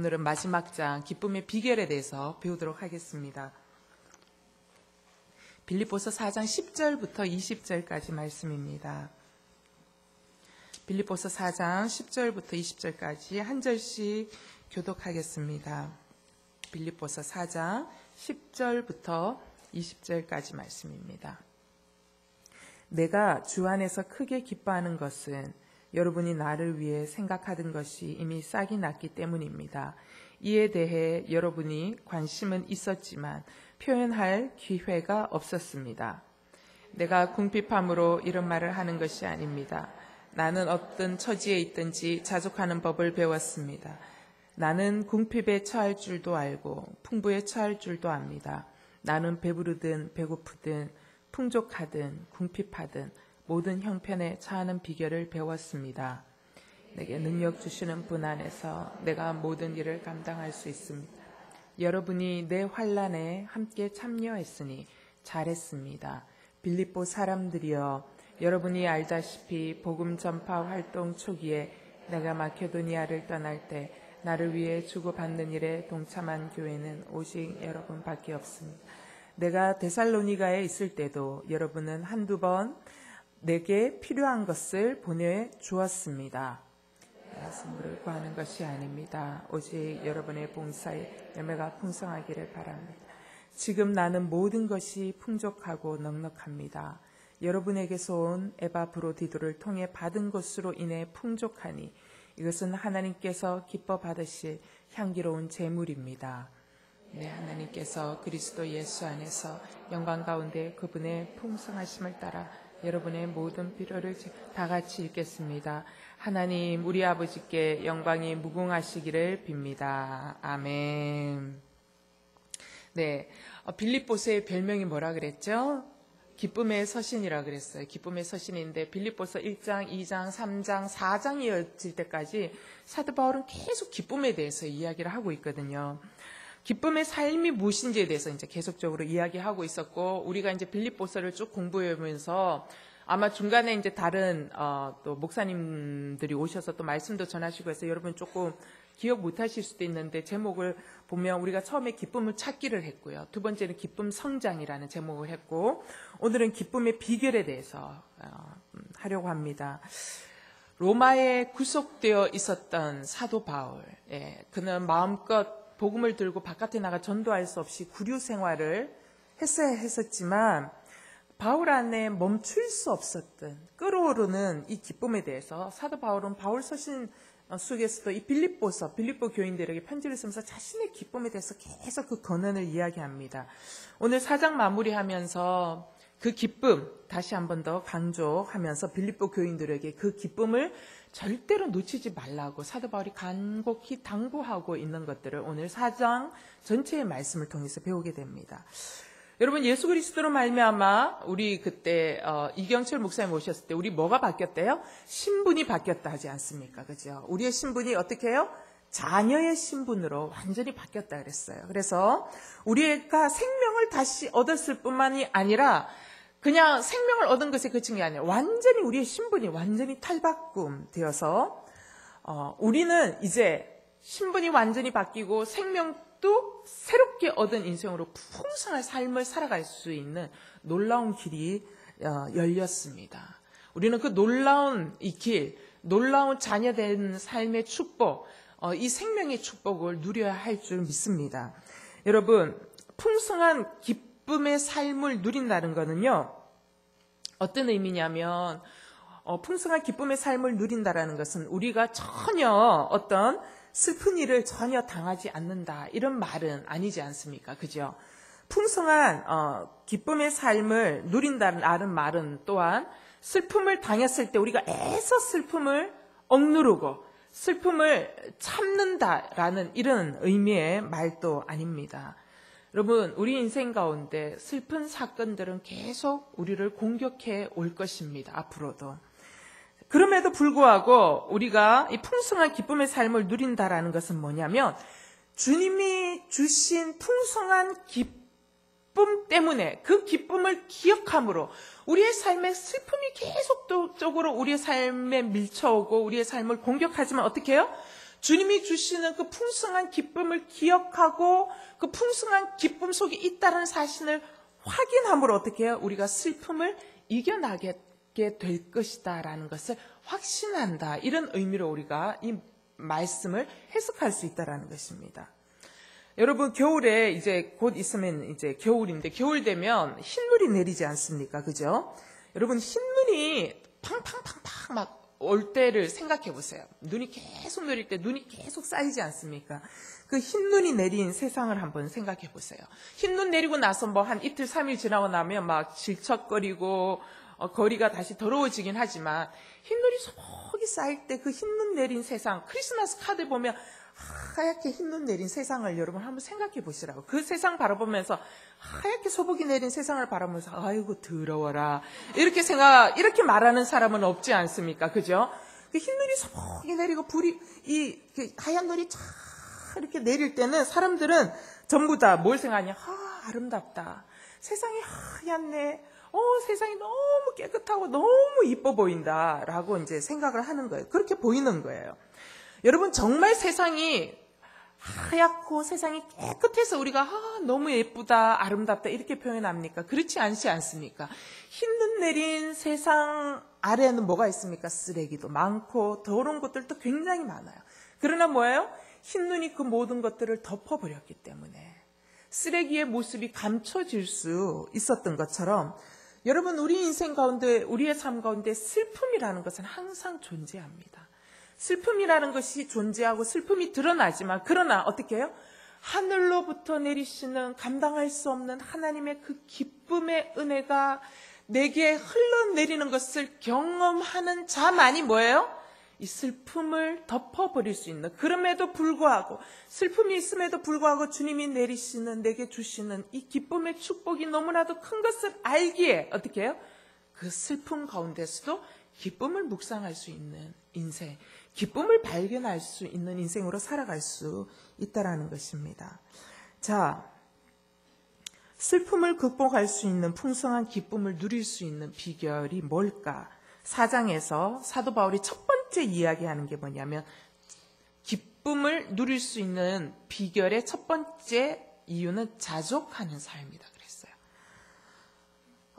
오늘은 마지막 장 기쁨의 비결에 대해서 배우도록 하겠습니다. 빌립보서 4장 10절부터 20절까지 말씀입니다. 빌립보서 4장 10절부터 20절까지 한 절씩 교독하겠습니다. 빌립보서 4장 10절부터 20절까지 말씀입니다. 내가 주 안에서 크게 기뻐하는 것은 여러분이 나를 위해 생각하던 것이 이미 싹이 났기 때문입니다. 이에 대해 여러분이 관심은 있었지만 표현할 기회가 없었습니다. 내가 궁핍함으로 이런 말을 하는 것이 아닙니다. 나는 어떤 처지에 있든지 자족하는 법을 배웠습니다. 나는 궁핍에 처할 줄도 알고 풍부에 처할 줄도 압니다. 나는 배부르든 배고프든 풍족하든 궁핍하든 모든 형편에 처하는 비결을 배웠습니다. 내게 능력 주시는 분 안에서 내가 모든 일을 감당할 수 있습니다. 여러분이 내 환란에 함께 참여했으니 잘했습니다. 빌립보 사람들이여 여러분이 알다시피 복음 전파 활동 초기에 내가 마케도니아를 떠날 때 나를 위해 주고받는 일에 동참한 교회는 오직 여러분밖에 없습니다. 내가 데살로니가에 있을 때도 여러분은 한두 번 내게 필요한 것을 보내주었습니다. 선물을 구하는 것이 아닙니다. 오직 여러분의 봉사에 열매가 풍성하기를 바랍니다. 지금 나는 모든 것이 풍족하고 넉넉합니다. 여러분에게서 온 에바 브로디도를 통해 받은 것으로 인해 풍족하니 이것은 하나님께서 기뻐 받으실 향기로운 재물입니다. 네, 하나님께서 그리스도 예수 안에서 영광 가운데 그분의 풍성하심을 따라 여러분의 모든 필요를 다 같이 읽겠습니다. 하나님, 우리 아버지께 영광이 무궁하시기를 빕니다. 아멘. 네. 어, 빌립보스의 별명이 뭐라 그랬죠? 기쁨의 서신이라 그랬어요. 기쁨의 서신인데 빌립보서 1장, 2장, 3장, 4장이 이어질 때까지 사도 바울은 계속 기쁨에 대해서 이야기를 하고 있거든요. 기쁨의 삶이 무엇인지에 대해서 이제 계속적으로 이야기하고 있었고 우리가 이제 빌립보서를 쭉 공부해보면서 아마 중간에 이제 다른 어, 또 목사님들이 오셔서 또 말씀도 전하시고 해서 여러분 조금 기억 못하실 수도 있는데 제목을 보면 우리가 처음에 기쁨을 찾기를 했고요. 두 번째는 기쁨 성장이라는 제목을 했고 오늘은 기쁨의 비결에 대해서 어, 음, 하려고 합니다. 로마에 구속되어 있었던 사도 바울, 예, 그는 마음껏 복음을 들고 바깥에 나가 전도할 수 없이 구류 생활을 했어야 했었지만 바울 안에 멈출 수 없었던 끌어오르는 이 기쁨에 대해서 사도 바울은 바울 서신 속에서도 이 빌립보서 빌립보 교인들에게 편지를 쓰면서 자신의 기쁨에 대해서 계속 그 권한을 이야기합니다. 오늘 사장 마무리하면서 그 기쁨 다시 한 번 더 강조하면서 빌립보 교인들에게 그 기쁨을 절대로 놓치지 말라고 사도 바울이 간곡히 당부하고 있는 것들을 오늘 사장 전체의 말씀을 통해서 배우게 됩니다. 여러분 예수 그리스도로 말미암아 우리 그때 어, 이경철 목사님 오셨을 때 우리 뭐가 바뀌었대요? 신분이 바뀌었다 하지 않습니까? 그죠? 우리의 신분이 어떻게 해요? 자녀의 신분으로 완전히 바뀌었다 그랬어요. 그래서 우리가 생명을 다시 얻었을 뿐만이 아니라 그냥 생명을 얻은 것에 그친 게 아니라 완전히 우리의 신분이 완전히 탈바꿈 되어서 어, 우리는 이제 신분이 완전히 바뀌고 생명도 새롭게 얻은 인생으로 풍성한 삶을 살아갈 수 있는 놀라운 길이 어, 열렸습니다. 우리는 그 놀라운 이 길, 놀라운 자녀된 삶의 축복, 어, 이 생명의 축복을 누려야 할 줄 믿습니다. 여러분, 풍성한 기쁨 기쁨의 삶을 누린다는 것은요, 어떤 의미냐면, 어, 풍성한 기쁨의 삶을 누린다라는 것은 우리가 전혀 어떤 슬픈 일을 전혀 당하지 않는다. 이런 말은 아니지 않습니까? 그죠? 풍성한, 어, 기쁨의 삶을 누린다는 말은 또한 슬픔을 당했을 때 우리가 애써 슬픔을 억누르고 슬픔을 참는다라는 이런 의미의 말도 아닙니다. 여러분, 우리 인생 가운데 슬픈 사건들은 계속 우리를 공격해 올 것입니다. 앞으로도. 그럼에도 불구하고 우리가 이 풍성한 기쁨의 삶을 누린다라는 것은 뭐냐면 주님이 주신 풍성한 기쁨 때문에 그 기쁨을 기억함으로 우리의 삶의 슬픔이 계속적으로 우리의 삶에 밀쳐오고 우리의 삶을 공격하지만 어떻게 해요? 주님이 주시는 그 풍성한 기쁨을 기억하고 그 풍성한 기쁨 속에 있다는 사실을 확인함으로 어떻게 해요? 우리가 슬픔을 이겨나게 될 것이다라는 것을 확신한다. 이런 의미로 우리가 이 말씀을 해석할 수 있다라는 것입니다. 여러분 겨울에 이제 곧 있으면 이제 겨울인데 겨울 되면 흰 눈이 내리지 않습니까? 그죠? 여러분 흰 눈이 팡팡팡팡 막 올 때를 생각해 보세요. 눈이 계속 내릴 때 눈이 계속 쌓이지 않습니까? 그 흰 눈이 내린 세상을 한번 생각해 보세요. 흰 눈 내리고 나서 뭐 한 이틀, 삼일 지나고 나면 막 질척거리고 어, 거리가 다시 더러워지긴 하지만 흰 눈이 소복이 쌓일 때 그 흰 눈 내린 세상 크리스마스 카드 보면 하얗게 흰눈 내린 세상을 여러분 한번 생각해 보시라고. 그 세상 바라보면서 하얗게 소복이 내린 세상을 바라보면서 아이고 더러워라. 이렇게 생각, 이렇게 말하는 사람은 없지 않습니까? 그죠? 그 흰눈이 소복이 내리고 불이, 이그 하얀 눈이 쫙 이렇게 내릴 때는 사람들은 전부 다 뭘 생각하냐? 아, 아름답다. 세상이 하얗네. 어, 세상이 너무 깨끗하고 너무 이뻐 보인다. 라고 이제 생각을 하는 거예요. 그렇게 보이는 거예요. 여러분 정말 세상이 하얗고 세상이 깨끗해서 우리가 아, 너무 예쁘다, 아름답다 이렇게 표현합니까? 그렇지 않지 않습니까? 흰눈 내린 세상 아래에는 뭐가 있습니까? 쓰레기도 많고 더러운 것들도 굉장히 많아요. 그러나 뭐예요? 흰눈이 그 모든 것들을 덮어버렸기 때문에 쓰레기의 모습이 감춰질 수 있었던 것처럼 여러분 우리 인생 가운데 우리의 삶 가운데 슬픔이라는 것은 항상 존재합니다. 슬픔이라는 것이 존재하고 슬픔이 드러나지만 그러나 어떻게 해요? 하늘로부터 내리시는 감당할 수 없는 하나님의 그 기쁨의 은혜가 내게 흘러내리는 것을 경험하는 자만이 뭐예요? 이 슬픔을 덮어버릴 수 있는 그럼에도 불구하고 슬픔이 있음에도 불구하고 주님이 내리시는 내게 주시는 이 기쁨의 축복이 너무나도 큰 것을 알기에 어떻게 해요? 그 슬픔 가운데서도 기쁨을 묵상할 수 있는 인생 기쁨을 발견할 수 있는 인생으로 살아갈 수 있다라는 것입니다. 자, 슬픔을 극복할 수 있는 풍성한 기쁨을 누릴 수 있는 비결이 뭘까? 사장에서 사도 바울이 첫 번째 이야기하는 게 뭐냐면 기쁨을 누릴 수 있는 비결의 첫 번째 이유는 자족하는 삶이다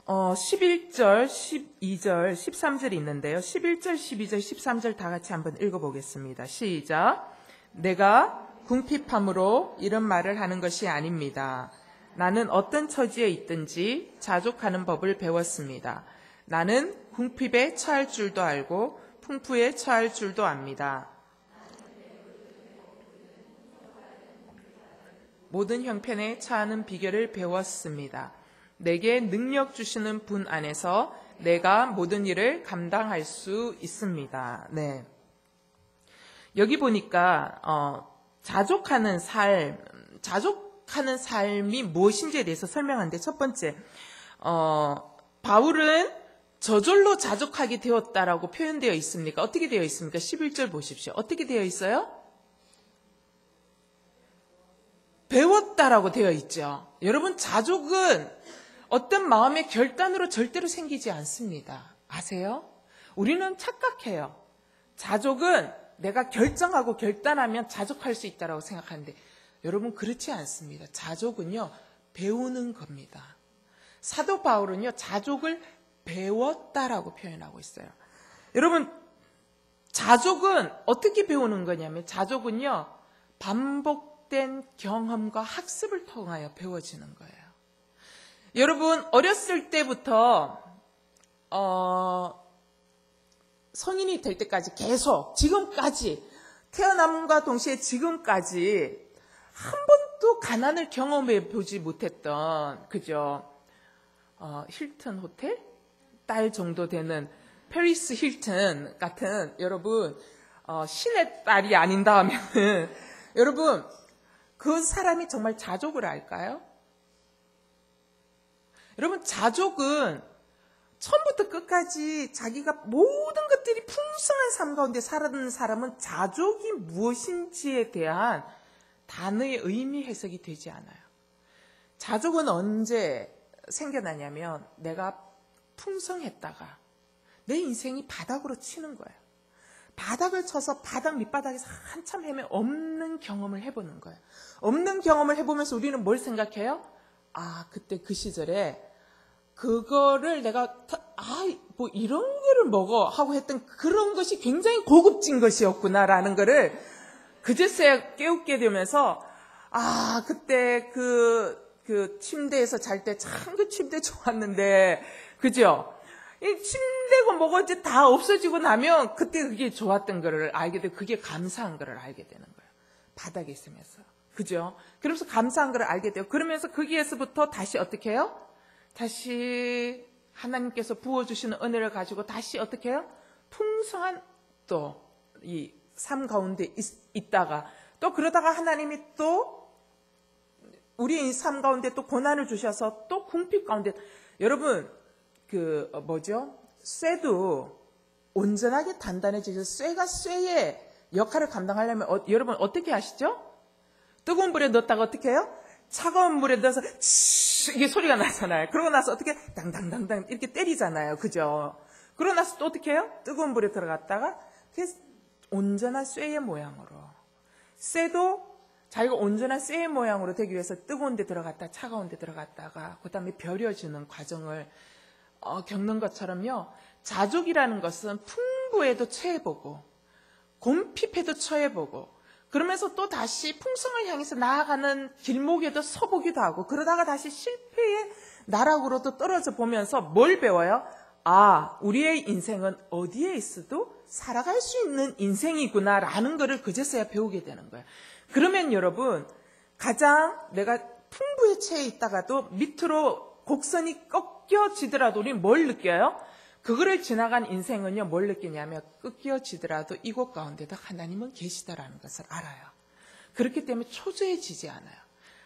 어, 11절, 12절, 13절이 있는데요. 11절, 12절, 13절 다 같이 한번 읽어보겠습니다. 시작. 내가 궁핍함으로 이런 말을 하는 것이 아닙니다. 나는 어떤 처지에 있든지 자족하는 법을 배웠습니다. 나는 궁핍에 처할 줄도 알고 풍부에 처할 줄도 압니다. 모든 형편에 처하는 비결을 배웠습니다. 내게 능력 주시는 분 안에서 내가 모든 일을 감당할 수 있습니다. 네. 여기 보니까 어, 자족하는 삶, 자족하는 삶이 무엇인지에 대해서 설명하는데 첫 번째, 어, 바울은 저절로 자족하게 되었다라고 표현되어 있습니까? 어떻게 되어 있습니까? 11절 보십시오. 어떻게 되어 있어요? 배웠다라고 되어 있죠. 여러분, 자족은 어떤 마음의 결단으로 절대로 생기지 않습니다. 아세요? 우리는 착각해요. 자족은 내가 결정하고 결단하면 자족할 수 있다라고 생각하는데 여러분 그렇지 않습니다. 자족은요 배우는 겁니다. 사도 바울은요 자족을 배웠다라고 표현하고 있어요. 여러분 자족은 어떻게 배우는 거냐면 자족은요 반복된 경험과 학습을 통하여 배워지는 거예요. 여러분 어렸을 때부터 어, 성인이 될 때까지 계속 지금까지 태어남과 동시에 지금까지 한 번도 가난을 경험해 보지 못했던 그죠 어, 힐튼 호텔 딸 정도 되는 페리스 힐튼 같은 여러분 어, 신의 딸이 아닌다 하면은 여러분 그 사람이 정말 자족을 할까요? 여러분, 자족은 처음부터 끝까지 자기가 모든 것들이 풍성한 삶 가운데 살아가는 사람은 자족이 무엇인지에 대한 단어의 의미 해석이 되지 않아요. 자족은 언제 생겨나냐면 내가 풍성했다가 내 인생이 바닥으로 치는 거예요. 바닥을 쳐서 바닥 밑바닥에서 한참 헤매 없는 경험을 해보는 거예요. 없는 경험을 해보면서 우리는 뭘 생각해요? 아, 그때 그 시절에 그거를 내가 아, 뭐 이런 거를 먹어 하고 했던 그런 것이 굉장히 고급진 것이었구나라는 거를 그제서야 깨우게 되면서 아, 그때 그, 그 침대에서 잘 때 참 그 침대 좋았는데, 그죠? 이 침대고 뭐가 이제 다 없어지고 나면 그때 그게 좋았던 거를 알게 되고 그게 감사한 거를 알게 되는 거예요. 바닥에 있으면서. 그죠? 그러면서 감사한 거를 알게 돼요. 그러면서 거기에서부터 다시 어떻게 해요? 다시 하나님께서 부어주시는 은혜를 가지고 다시 어떻게 해요? 풍성한 또 이 삶 가운데 있, 다가또 그러다가 하나님이 또 우리의 삶 가운데 또 고난을 주셔서 또 궁핍 가운데 여러분 그 어, 뭐죠? 쇠도 온전하게 단단해지셔서 쇠가 쇠의 역할을 감당하려면 어, 여러분 어떻게 하시죠? 뜨거운 물에 넣었다가 어떻게 해요? 차가운 물에 넣어서 치, 이게 소리가 나잖아요. 그러고 나서 어떻게 당당당당 이렇게 때리잖아요. 그죠? 그러고 나서 또 어떻게 해요? 뜨거운 물에 들어갔다가 온전한 쇠의 모양으로 쇠도 자기가 온전한 쇠의 모양으로 되기 위해서 뜨거운 데 들어갔다 차가운 데 들어갔다가 그 다음에 벼려지는 과정을 어, 겪는 것처럼요. 자족이라는 것은 풍부에도 처해보고 곰핍해도 처해보고 그러면서 또 다시 풍성을 향해서 나아가는 길목에도 서보기도 하고 그러다가 다시 실패의 나락으로도 떨어져 보면서 뭘 배워요? 아, 우리의 인생은 어디에 있어도 살아갈 수 있는 인생이구나라는 것을 그제서야 배우게 되는 거예요. 그러면 여러분, 가장 내가 풍부에 채해 있다가도 밑으로 곡선이 꺾여지더라도 우리는 뭘 느껴요? 그거를 지나간 인생은요, 뭘 느끼냐면 꺾여지더라도 이곳 가운데도 하나님은 계시다라는 것을 알아요. 그렇기 때문에 초조해지지 않아요.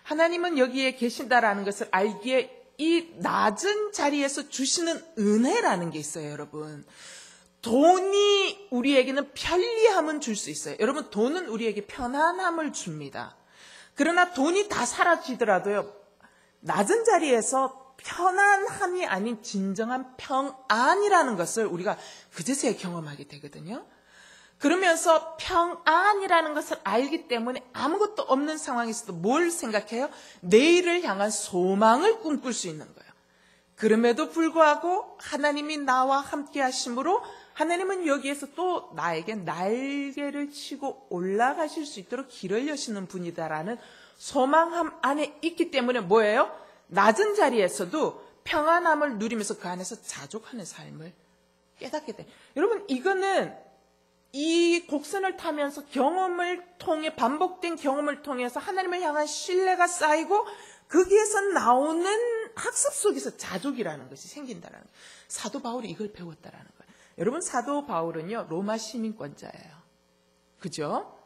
하나님은 여기에 계신다라는 것을 알기에 이 낮은 자리에서 주시는 은혜라는 게 있어요, 여러분. 돈이 우리에게는 편리함은 줄 수 있어요. 여러분, 돈은 우리에게 편안함을 줍니다. 그러나 돈이 다 사라지더라도요, 낮은 자리에서 편안함이 아닌 진정한 평안이라는 것을 우리가 그제서야 경험하게 되거든요. 그러면서 평안이라는 것을 알기 때문에 아무것도 없는 상황에서도 뭘 생각해요? 내일을 향한 소망을 꿈꿀 수 있는 거예요. 그럼에도 불구하고 하나님이 나와 함께 하심으로 하나님은 여기에서 또 나에게 날개를 치고 올라가실 수 있도록 길을 여시는 분이다라는 소망함 안에 있기 때문에 뭐예요? 낮은 자리에서도 평안함을 누리면서 그 안에서 자족하는 삶을 깨닫게 돼. 여러분, 이거는 이 곡선을 타면서 경험을 통해, 반복된 경험을 통해서 하나님을 향한 신뢰가 쌓이고, 거기에서 나오는 학습 속에서 자족이라는 것이 생긴다는 거예요. 사도 바울이 이걸 배웠다라는 거예요. 여러분, 사도 바울은요, 로마 시민권자예요. 그죠?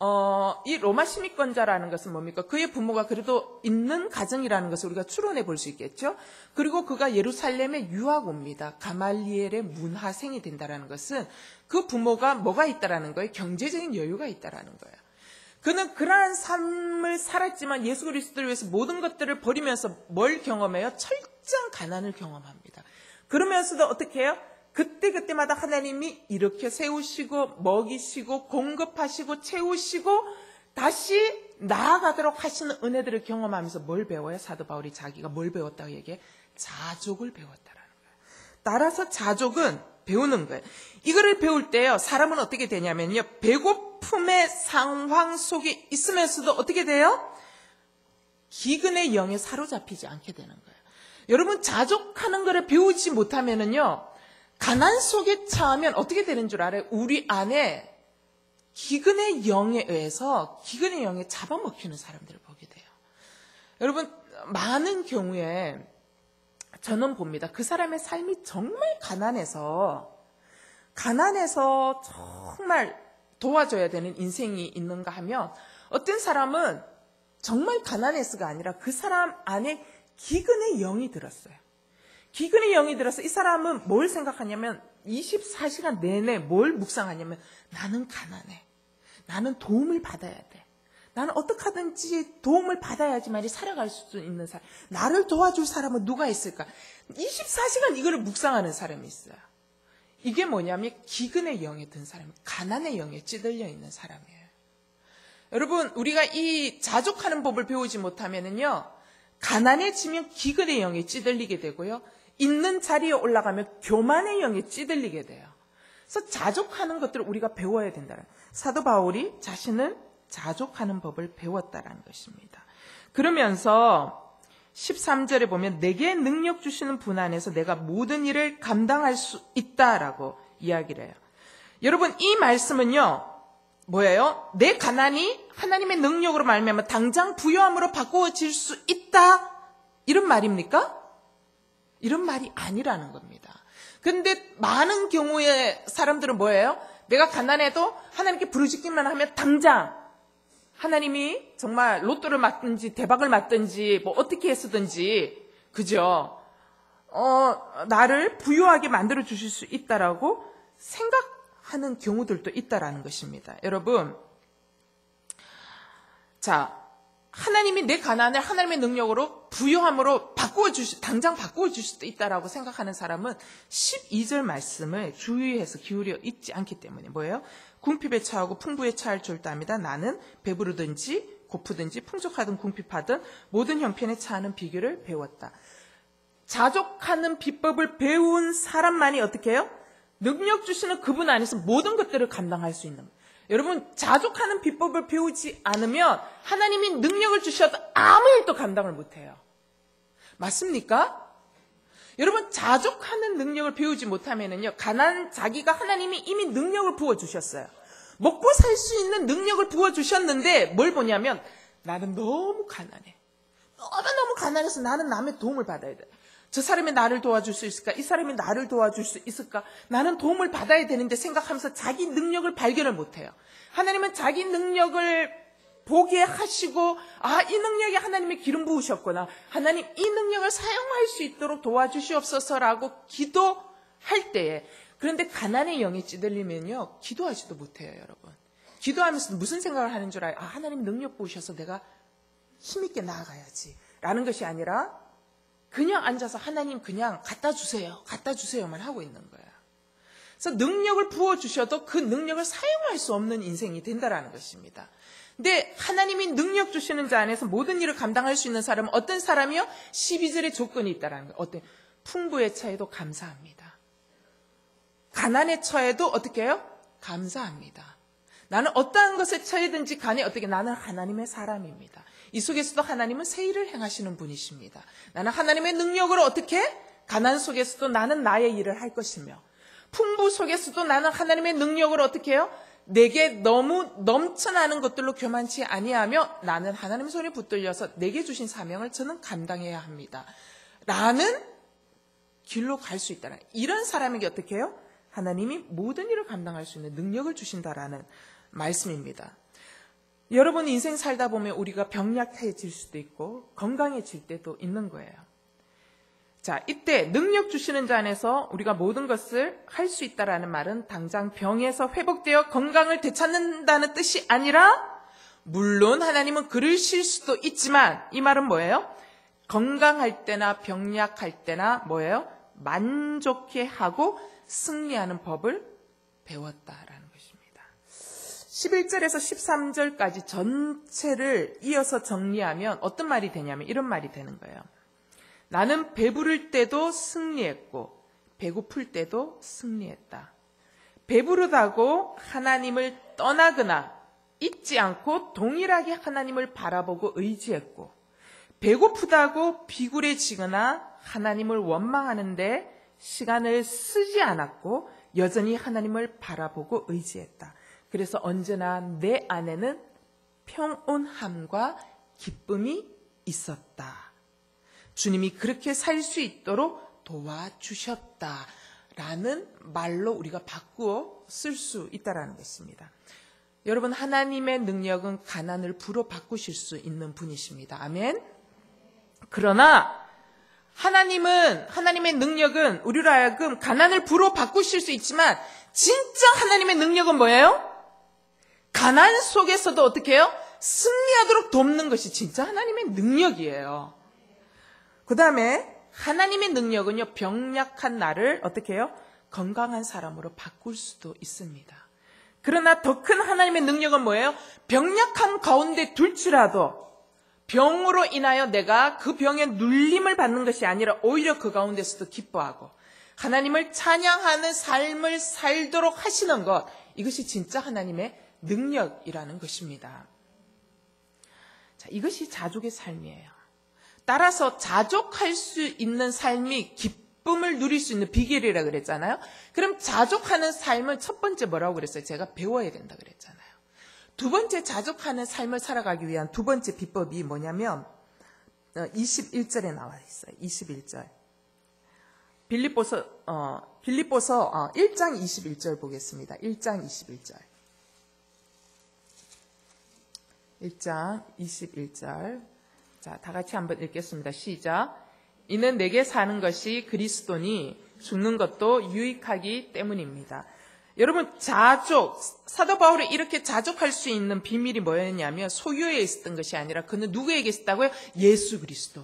어, 이 로마 시민권자라는 것은 뭡니까? 그의 부모가 그래도 있는 가정이라는 것을 우리가 추론해 볼 수 있겠죠? 그리고 그가 예루살렘에 유학 옵니다. 가말리엘의 문화생이 된다라는 것은 그 부모가 뭐가 있다라는 거예요? 경제적인 여유가 있다라는 거예요. 그는 그러한 삶을 살았지만 예수 그리스도를 위해서 모든 것들을 버리면서 뭘 경험해요? 철저한 가난을 경험합니다. 그러면서도 어떻게 해요? 그때그때마다 하나님이 이렇게 세우시고 먹이시고 공급하시고 채우시고 다시 나아가도록 하시는 은혜들을 경험하면서 뭘 배워요? 사도 바울이 자기가 뭘 배웠다고 얘기해? 자족을 배웠다라는 거예요. 따라서 자족은 배우는 거예요. 이거를 배울 때요, 사람은 어떻게 되냐면요, 배고픔의 상황 속에 있으면서도 어떻게 돼요? 기근의 영에 사로잡히지 않게 되는 거예요. 여러분, 자족하는 거를 배우지 못하면은요, 가난 속에 처하면 어떻게 되는 줄 알아요? 우리 안에 기근의 영에 의해서 기근의 영에 잡아먹히는 사람들을 보게 돼요. 여러분, 많은 경우에 저는 봅니다. 그 사람의 삶이 정말 가난해서, 가난해서 정말 도와줘야 되는 인생이 있는가 하면, 어떤 사람은 정말 가난해서가 아니라 그 사람 안에 기근의 영이 들었어요. 기근의 영이 들어서 이 사람은 뭘 생각하냐면 24시간 내내 뭘 묵상하냐면 나는 가난해. 나는 도움을 받아야 돼. 나는 어떻게 하든지 도움을 받아야지만이 살아갈 수 있는 사람. 나를 도와줄 사람은 누가 있을까? 24시간 이거를 묵상하는 사람이 있어요. 이게 뭐냐면 기근의 영에 든 사람, 가난의 영에 찌들려 있는 사람이에요. 여러분, 우리가 이 자족하는 법을 배우지 못하면은요, 가난해지면 기근의 영에 찌들리게 되고요, 있는 자리에 올라가면 교만의 영에 찌들리게 돼요. 그래서 자족하는 것들을 우리가 배워야 된다는 사도 바울이 자신을 자족하는 법을 배웠다라는 것입니다. 그러면서 13절에 보면 내게 능력 주시는 분 안에서 내가 모든 일을 감당할 수 있다라고 이야기를 해요. 여러분 이 말씀은요. 뭐예요? 내 가난이 하나님의 능력으로 말미암아 당장 부여함으로 바꾸어질 수 있다. 이런 말입니까? 이런 말이 아니라는 겁니다. 근데 많은 경우에 사람들은 뭐예요? 내가 가난해도 하나님께 부르짖기만 하면 당장 하나님이 정말 로또를 맞든지 대박을 맞든지 뭐 어떻게 했었든지 그죠? 어, 나를 부유하게 만들어 주실 수 있다라고 생각하는 경우들도 있다라는 것입니다. 여러분, 자, 하나님이 내 가난을 하나님의 능력으로 부유함으로 바꾸어 주시, 당장 바꾸어 수도 있다라고 생각하는 사람은 12절 말씀을 주의해서 기울여 있지 않기 때문에 뭐예요? 궁핍에 처하고 풍부에 처할 줄도 압니다. 나는 배부르든지 고프든지 풍족하든 궁핍하든 모든 형편에 처하는 비결을 배웠다. 자족하는 비법을 배운 사람만이 어떻게 해요? 능력 주시는 그분 안에서 모든 것들을 감당할 수 있는 거예요. 여러분 자족하는 비법을 배우지 않으면 하나님이 능력을 주셔도 아무 일도 감당을 못해요. 맞습니까? 여러분 자족하는 능력을 배우지 못하면은요 가난 자기가 하나님이 이미 능력을 부어 주셨어요. 먹고 살 수 있는 능력을 부어 주셨는데 뭘 보냐면 나는 너무 가난해. 너무 너무 가난해서 나는 남의 도움을 받아야 돼. 저 사람이 나를 도와줄 수 있을까? 이 사람이 나를 도와줄 수 있을까? 나는 도움을 받아야 되는데 생각하면서 자기 능력을 발견을 못해요. 하나님은 자기 능력을 보게 하시고 아 이 능력에 하나님의 기름 부으셨구나. 하나님 이 능력을 사용할 수 있도록 도와주시옵소서라고 기도할 때에 그런데 가난의 영이 찌들리면요 기도하지도 못해요 여러분. 기도하면서 무슨 생각을 하는 줄 알아요? 아 하나님 능력 부으셔서 내가 힘있게 나아가야지 라는 것이 아니라 그냥 앉아서 하나님 그냥 갖다 주세요. 갖다 주세요만 하고 있는 거예요. 그래서 능력을 부어 주셔도 그 능력을 사용할 수 없는 인생이 된다라는 것입니다. 근데 하나님이 능력 주시는 자 안에서 모든 일을 감당할 수 있는 사람은 어떤 사람이요? 12절의 조건이 있다라는 거예요. 어때? 풍부의 차에도 감사합니다. 가난의 처에도 어떻게 해요? 감사합니다. 나는 어떠한 것에 처해든지 간에 어떻게 나는 하나님의 사람입니다. 이 속에서도 하나님은 새 일을 행하시는 분이십니다. 나는 하나님의 능력으로 어떻게 가난 속에서도 나는 나의 일을 할 것이며 풍부 속에서도 나는 하나님의 능력으로 어떻게 해요? 내게 너무 넘쳐나는 것들로 교만치 아니하며 나는 하나님의 손에 붙들려서 내게 주신 사명을 저는 감당해야 합니다. 라는 길로 갈 수 있다는 이런 사람에게 어떻게 해요? 하나님이 모든 일을 감당할 수 있는 능력을 주신다라는 말씀입니다. 여러분 인생 살다 보면 우리가 병약해질 수도 있고 건강해질 때도 있는 거예요. 자, 이때 능력 주시는 자 안에서 우리가 모든 것을 할 수 있다라는 말은 당장 병에서 회복되어 건강을 되찾는다는 뜻이 아니라 물론 하나님은 그러실 수도 있지만 이 말은 뭐예요? 건강할 때나 병약할 때나 뭐예요? 만족해 하고 승리하는 법을 배웠다라는 11절에서 13절까지 전체를 이어서 정리하면 어떤 말이 되냐면 이런 말이 되는 거예요. 나는 배부를 때도 승리했고 배고플 때도 승리했다. 배부르다고 하나님을 떠나거나 잊지 않고 동일하게 하나님을 바라보고 의지했고 배고프다고 비굴해지거나 하나님을 원망하는데 시간을 쓰지 않았고 여전히 하나님을 바라보고 의지했다. 그래서 언제나 내 안에는 평온함과 기쁨이 있었다. 주님이 그렇게 살 수 있도록 도와주셨다. 라는 말로 우리가 바꾸어 쓸 수 있다라는 것입니다. 여러분, 하나님의 능력은 가난을 부로 바꾸실 수 있는 분이십니다. 아멘. 그러나, 하나님은, 하나님의 능력은 우리로 하여금 가난을 부로 바꾸실 수 있지만, 진짜 하나님의 능력은 뭐예요? 가난 속에서도 어떻게 해요? 승리하도록 돕는 것이 진짜 하나님의 능력이에요. 그 다음에 하나님의 능력은요, 병약한 나를 어떻게 해요? 건강한 사람으로 바꿀 수도 있습니다. 그러나 더 큰 하나님의 능력은 뭐예요? 병약한 가운데 둘지라도 병으로 인하여 내가 그 병의 눌림을 받는 것이 아니라 오히려 그 가운데서도 기뻐하고 하나님을 찬양하는 삶을 살도록 하시는 것 이것이 진짜 하나님의 능력이라는 것입니다. 자, 이것이 자족의 삶이에요. 따라서 자족할 수 있는 삶이 기쁨을 누릴 수 있는 비결이라 그랬잖아요. 그럼 자족하는 삶을 첫 번째 뭐라고 그랬어요? 제가 배워야 된다 그랬잖아요. 두 번째 자족하는 삶을 살아가기 위한 두 번째 비법이 뭐냐면 21절에 나와 있어요. 21절. 빌립보서 어, 빌립보서 어, 1장 21절 보겠습니다. 1장 21절. 1장 21절. 자, 다 같이 한번 읽겠습니다. 시작. 이는 내게 사는 것이 그리스도니 죽는 것도 유익하기 때문입니다. 여러분, 자족, 사도 바울이 이렇게 자족할 수 있는 비밀이 뭐였냐면 소유에 있었던 것이 아니라 그는 누구에게 있었다고요? 예수 그리스도.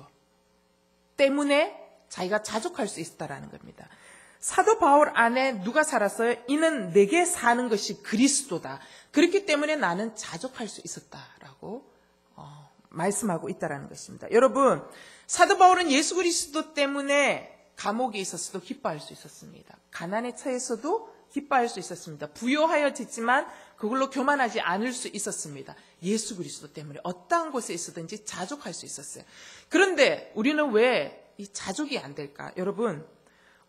때문에 자기가 자족할 수 있었다라는 겁니다. 사도 바울 안에 누가 살았어요? 이는 내게 사는 것이 그리스도다. 그렇기 때문에 나는 자족할 수 있었다라고 어, 말씀하고 있다라는 것입니다. 여러분, 사도 바울은 예수 그리스도 때문에 감옥에 있었어도 기뻐할 수 있었습니다. 가난에 처해서도 기뻐할 수 있었습니다. 부여하여졌지만 그걸로 교만하지 않을 수 있었습니다. 예수 그리스도 때문에 어떠한 곳에 있었든지 자족할 수 있었어요. 그런데 우리는 왜 이 자족이 안 될까? 여러분,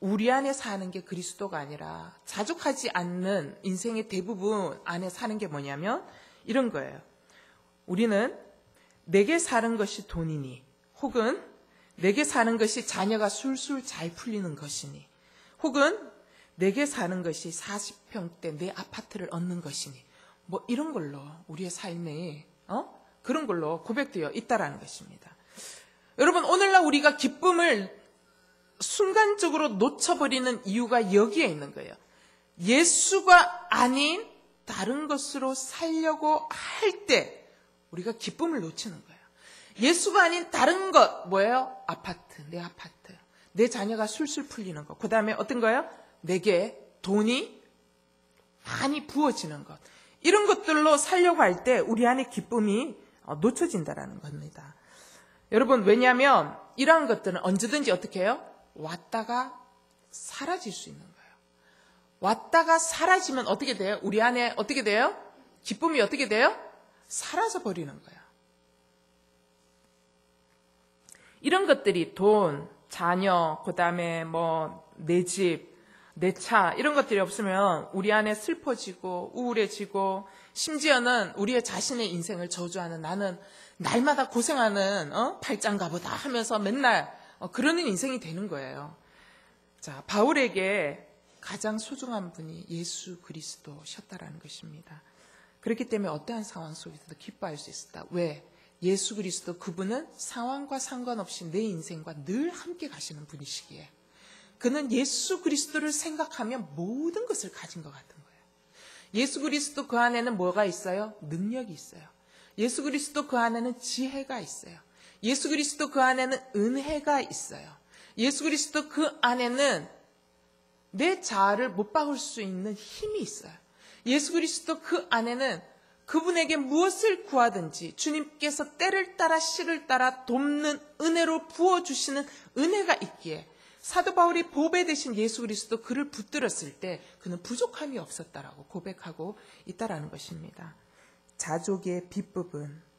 우리 안에 사는 게 그리스도가 아니라 자족하지 않는 인생의 대부분 안에 사는 게 뭐냐면 이런 거예요. 우리는 내게 사는 것이 돈이니 혹은 내게 사는 것이 자녀가 술술 잘 풀리는 것이니 혹은 내게 사는 것이 40평대 내 아파트를 얻는 것이니 뭐 이런 걸로 우리의 삶에 어? 그런 걸로 고백되어 있다라는 것입니다. 여러분 오늘날 우리가 기쁨을 순간적으로 놓쳐버리는 이유가 여기에 있는 거예요. 예수가 아닌 다른 것으로 살려고 할 때 우리가 기쁨을 놓치는 거예요. 예수가 아닌 다른 것 뭐예요? 아파트, 내 아파트, 내 자녀가 술술 풀리는 것. 그 다음에 어떤 거예요? 내게 돈이 많이 부어지는 것. 이런 것들로 살려고 할 때 우리 안에 기쁨이 어, 놓쳐진다라는 겁니다. 여러분, 왜냐하면 이러한 것들은 언제든지 어떻게 해요? 왔다가 사라질 수 있는 거예요. 왔다가 사라지면 어떻게 돼요? 우리 안에 어떻게 돼요? 기쁨이 어떻게 돼요? 사라져 버리는 거예요. 이런 것들이 돈, 자녀, 그 다음에 뭐, 내 집, 내 차, 이런 것들이 없으면 우리 안에 슬퍼지고, 우울해지고, 심지어는 우리의 자신의 인생을 저주하는 나는 날마다 고생하는, 어? 팔짱가 보다 하면서 맨날 어, 그러는 인생이 되는 거예요. 자, 바울에게 가장 소중한 분이 예수 그리스도셨다라는 것입니다. 그렇기 때문에 어떠한 상황 속에서도 기뻐할 수 있었다. 왜? 예수 그리스도 그분은 상황과 상관없이 내 인생과 늘 함께 가시는 분이시기에 그는 예수 그리스도를 생각하면 모든 것을 가진 것 같은 거예요. 예수 그리스도 그 안에는 뭐가 있어요? 능력이 있어요. 예수 그리스도 그 안에는 지혜가 있어요. 예수 그리스도 그 안에는 은혜가 있어요. 예수 그리스도 그 안에는 내 자아를 못 박을 수 있는 힘이 있어요. 예수 그리스도 그 안에는 그분에게 무엇을 구하든지 주님께서 때를 따라 시를 따라 돕는 은혜로 부어주시는 은혜가 있기에 사도 바울이 보배 대신 예수 그리스도 그를 붙들었을 때 그는 부족함이 없었다라고 고백하고 있다라는 것입니다. 자족의 비법은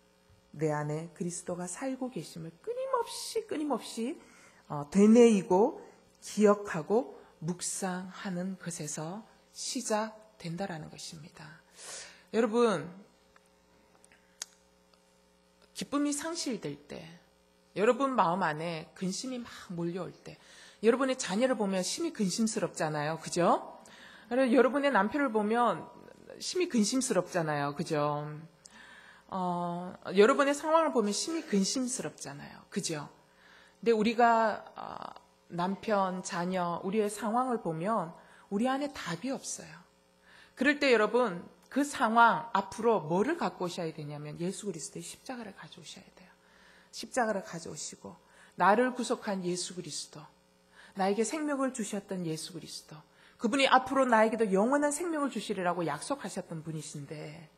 내 안에 그리스도가 살고 계심을 끊임없이 끊임없이 어, 되뇌이고 기억하고 묵상하는 것에서 시작된다라는 것입니다. 여러분 기쁨이 상실될 때, 여러분 마음 안에 근심이 막 몰려올 때, 여러분의 자녀를 보면 심히 근심스럽잖아요. 그죠? 여러분의 남편을 보면 심히 근심스럽잖아요. 그죠? 어, 여러분의 상황을 보면 심히 근심스럽잖아요. 그죠? 근데 우리가 어, 남편, 자녀, 우리의 상황을 보면 우리 안에 답이 없어요. 그럴 때 여러분 그 상황 앞으로 뭐를 갖고 오셔야 되냐면 예수 그리스도의 십자가를 가져오셔야 돼요. 십자가를 가져오시고 나를 구속한 예수 그리스도, 나에게 생명을 주셨던 예수 그리스도, 그분이 앞으로 나에게도 영원한 생명을 주시리라고 약속하셨던 분이신데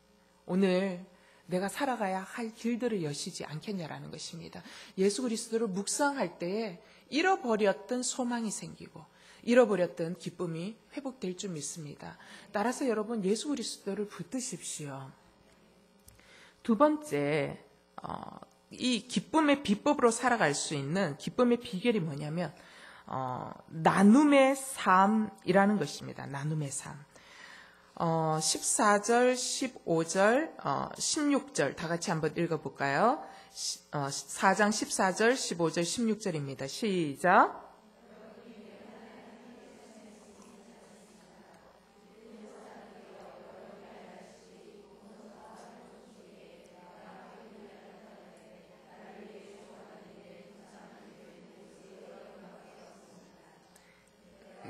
오늘 내가 살아가야 할 길들을 여시지 않겠냐라는 것입니다. 예수 그리스도를 묵상할 때에 잃어버렸던 소망이 생기고 잃어버렸던 기쁨이 회복될 줄 믿습니다. 따라서 여러분 예수 그리스도를 붙드십시오. 두 번째 어, 이 기쁨의 비법으로 살아갈 수 있는 기쁨의 비결이 뭐냐면 어, 나눔의 삶이라는 것입니다. 나눔의 삶. 어, 14절, 15절, 어, 16절 다 같이 한번 읽어볼까요? 시, 어, 4장 14절, 15절, 16절입니다. 시작.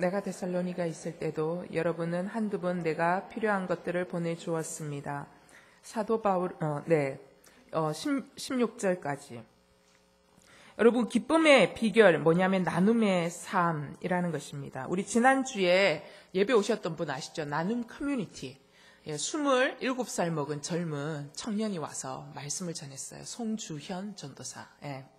내가 데살로니가 있을 때도 여러분은 한두 번 내가 필요한 것들을 보내주었습니다. 사도 바울, 어, 네, 어, 10, 16절까지. 여러분, 기쁨의 비결 뭐냐면 나눔의 삶이라는 것입니다. 우리 지난주에 예배 오셨던 분 아시죠? 나눔 커뮤니티. 예, 27살 먹은 젊은 청년이 와서 말씀을 전했어요. 송주현 전도사. 예.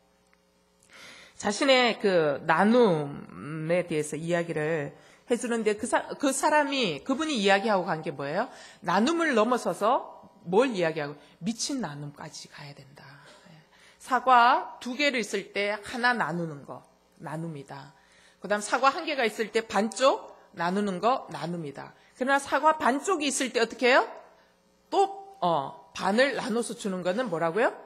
자신의 그 나눔에 대해서 이야기를 해주는데 그, 사, 그 사람이 그분이 이야기하고 간 게 뭐예요? 나눔을 넘어서서 뭘 이야기하고 미친 나눔까지 가야 된다. 예. 사과 두 개를 있을 때 하나 나누는 거 나눔이다. 그다음 사과 한 개가 있을 때 반쪽 나누는 거 나눔이다. 그러나 사과 반쪽이 있을 때 어떻게 해요? 또 어, 반을 나눠서 주는 거는 뭐라고요?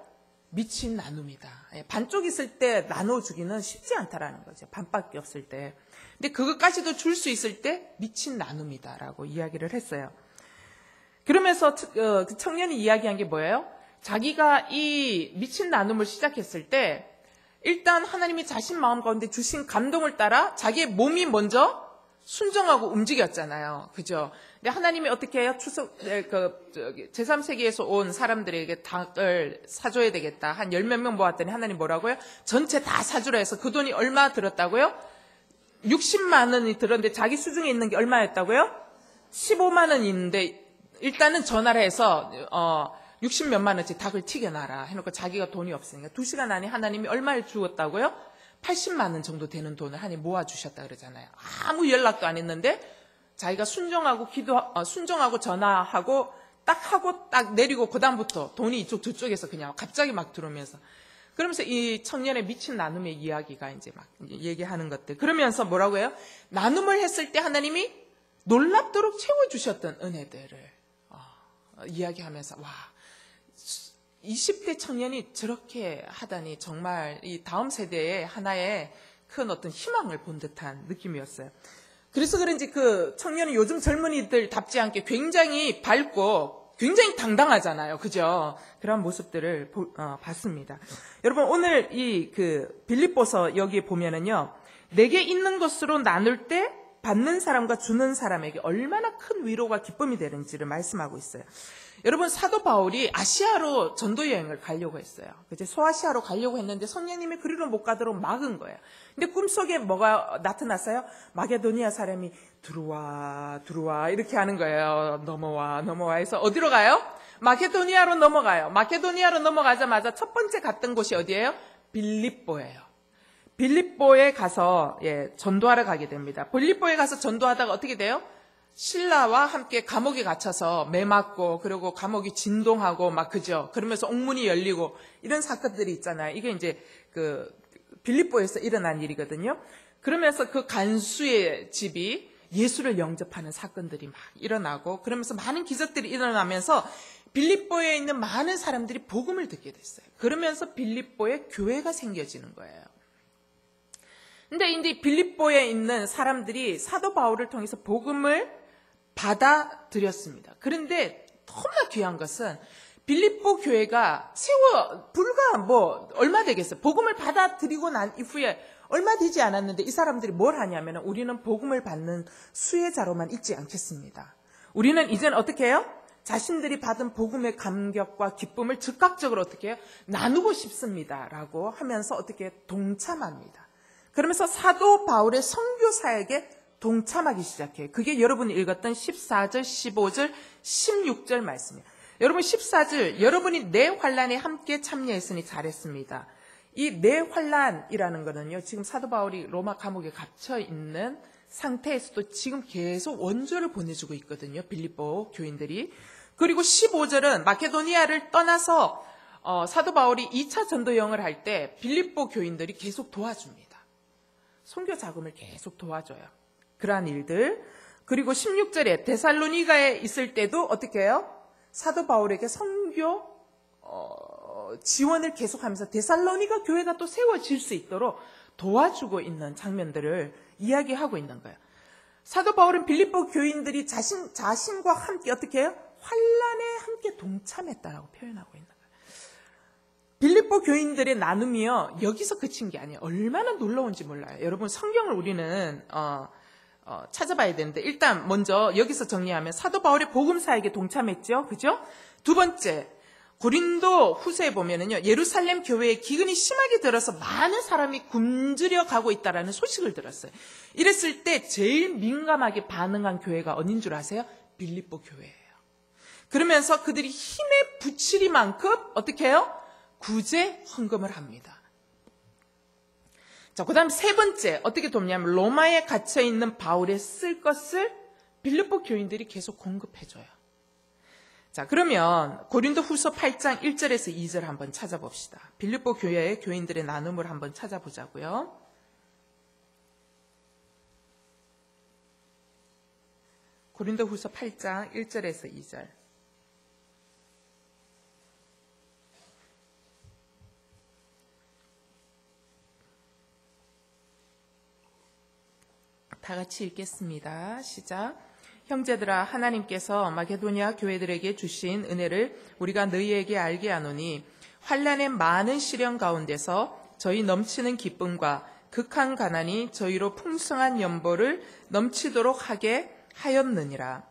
미친 나눔이다. 예, 반쪽 있을 때 나눠주기는 쉽지 않다라는 거죠. 반밖에 없을 때. 근데 그것까지도 줄 수 있을 때 미친 나눔이다라고 이야기를 했어요. 그러면서 어, 그 청년이 이야기한 게 뭐예요? 자기가 이 미친 나눔을 시작했을 때 일단 하나님이 자신 마음 가운데 주신 감동을 따라 자기의 몸이 먼저 순종하고 움직였잖아요. 그죠? 근데 하나님이 어떻게 해요? 추석, 네, 그, 제3세계에서 온 사람들에게 닭을 사줘야 되겠다. 한 열 몇 명 모았더니 하나님 뭐라고요? 전체 다 사주라 해서 그 돈이 얼마 들었다고요? 60만 원이 들었는데 자기 수중에 있는 게 얼마였다고요? 15만 원이 있는데 일단은 전화를 해서, 어, 60 몇만 원치 닭을 튀겨놔라 해놓고 자기가 돈이 없으니까 두 시간 안에 하나님이 얼마를 주었다고요? 80만 원 정도 되는 돈을 하나님 모아주셨다 그러잖아요. 아무 연락도 안 했는데 자기가 순종하고 기도, 어, 순종하고 전화하고 딱 하고 딱 내리고 그다음부터 돈이 이쪽 저쪽에서 그냥 갑자기 막 들어오면서 그러면서 이 청년의 미친 나눔의 이야기가 이제 막 얘기하는 것들. 그러면서 뭐라고 해요? 나눔을 했을 때 하나님이 놀랍도록 채워 주셨던 은혜들을 어, 이야기하면서 와 20대 청년이 저렇게 하다니 정말 이 다음 세대의 하나의 큰 어떤 희망을 본 듯한 느낌이었어요. 그래서 그런지 그 청년이 요즘 젊은이들답지 않게 굉장히 밝고 굉장히 당당하잖아요. 그죠? 그런 모습들을 보, 어, 봤습니다. 여러분, 오늘 이 그 빌립보서 여기 보면은요. 내게 있는 것으로 나눌 때 받는 사람과 주는 사람에게 얼마나 큰 위로가 기쁨이 되는지를 말씀하고 있어요. 여러분 사도 바울이 아시아로 전도 여행을 가려고 했어요. 이제 소아시아로 가려고 했는데 손님이 그리로 못 가도록 막은 거예요. 근데 꿈속에 뭐가 나타났어요? 마게도니아 사람이 들어와 들어와 이렇게 하는 거예요. 넘어와 넘어와 해서 어디로 가요? 마케도니아로 넘어가요. 마케도니아로 넘어가자마자 첫 번째 갔던 곳이 어디예요? 빌립보예요. 빌립보에 가서 예, 전도하러 가게 됩니다. 빌립보에 가서 전도하다가 어떻게 돼요? 신라와 함께 감옥에 갇혀서 매 맞고 그리고 감옥이 진동하고 막 그죠. 그러면서 옥문이 열리고 이런 사건들이 있잖아요. 이게 이제 그 빌립보에서 일어난 일이거든요. 그러면서 그 간수의 집이 예수를 영접하는 사건들이 막 일어나고 그러면서 많은 기적들이 일어나면서 빌립보에 있는 많은 사람들이 복음을 듣게 됐어요. 그러면서 빌립보에 교회가 생겨지는 거예요. 근데 이제 빌립보에 있는 사람들이 사도 바울을 통해서 복음을 받아들였습니다. 그런데 너무나 귀한 것은 빌립보 교회가 세워 불과 뭐 얼마 되겠어요. 복음을 받아들이고 난 이후에 얼마 되지 않았는데 이 사람들이 뭘 하냐면 우리는 복음을 받는 수혜자로만 있지 않겠습니다. 우리는 이제는 어떻게 해요? 자신들이 받은 복음의 감격과 기쁨을 즉각적으로 어떻게 해요? 나누고 싶습니다 라고 하면서 어떻게 동참합니다. 그러면서 사도 바울의 사역에 동참하기 시작해요. 그게 여러분이 읽었던 14절, 15절, 16절 말씀이에요. 여러분 14절 여러분이 내 환란에 함께 참여했으니 잘했습니다. 이 내 환란이라는 거는요. 지금 사도 바울이 로마 감옥에 갇혀 있는 상태에서도 지금 계속 원조를 보내주고 있거든요. 빌립보 교인들이. 그리고 15절은 마케도니아를 떠나서 어, 사도 바울이 2차 전도 여행을 할 때 빌립보 교인들이 계속 도와줍니다. 선교 자금을 계속 도와줘요. 그러한 일들. 그리고 16절에 데살로니가에 있을 때도 어떻게 해요? 사도 바울에게 선교 어, 지원을 계속하면서 데살로니가 교회가 또 세워질 수 있도록 도와주고 있는 장면들을 이야기하고 있는 거예요. 사도 바울은 빌립보 교인들이 자신 자신과 함께 어떻게 해요? 환란에 함께 동참했다라고 표현하고 있는 거예요. 빌립보 교인들의 나눔이요 여기서 그친 게 아니에요. 얼마나 놀라운지 몰라요. 여러분 성경을 우리는 어, 어, 찾아봐야 되는데 일단 먼저 여기서 정리하면 사도 바울의 복음 사에게 동참했죠, 그죠? 두 번째 고린도 후서에 보면은요 예루살렘 교회에 기근이 심하게 들어서 많은 사람이 굶주려 가고 있다라는 소식을 들었어요. 이랬을 때 제일 민감하게 반응한 교회가 어딘 줄 아세요? 빌립보 교회예요. 그러면서 그들이 힘에 부치리만큼 어떻게 해요? 구제 헌금을 합니다. 자, 그 다음 세 번째, 어떻게 돕냐면, 로마에 갇혀 있는 바울의 쓸 것을 빌립보 교인들이 계속 공급해줘요. 자, 그러면 고린도 후서 8장 1절에서 2절 한번 찾아봅시다. 빌립보 교회의 교인들의 나눔을 한번 찾아보자고요. 고린도 후서 8장 1절에서 2절. 다 같이 읽겠습니다. 시작. 형제들아 하나님께서 마게도니아 교회들에게 주신 은혜를 우리가 너희에게 알게 하노니 환란의 많은 시련 가운데서 저희 넘치는 기쁨과 극한 가난이 저희로 풍성한 연보를 넘치도록 하게 하였느니라.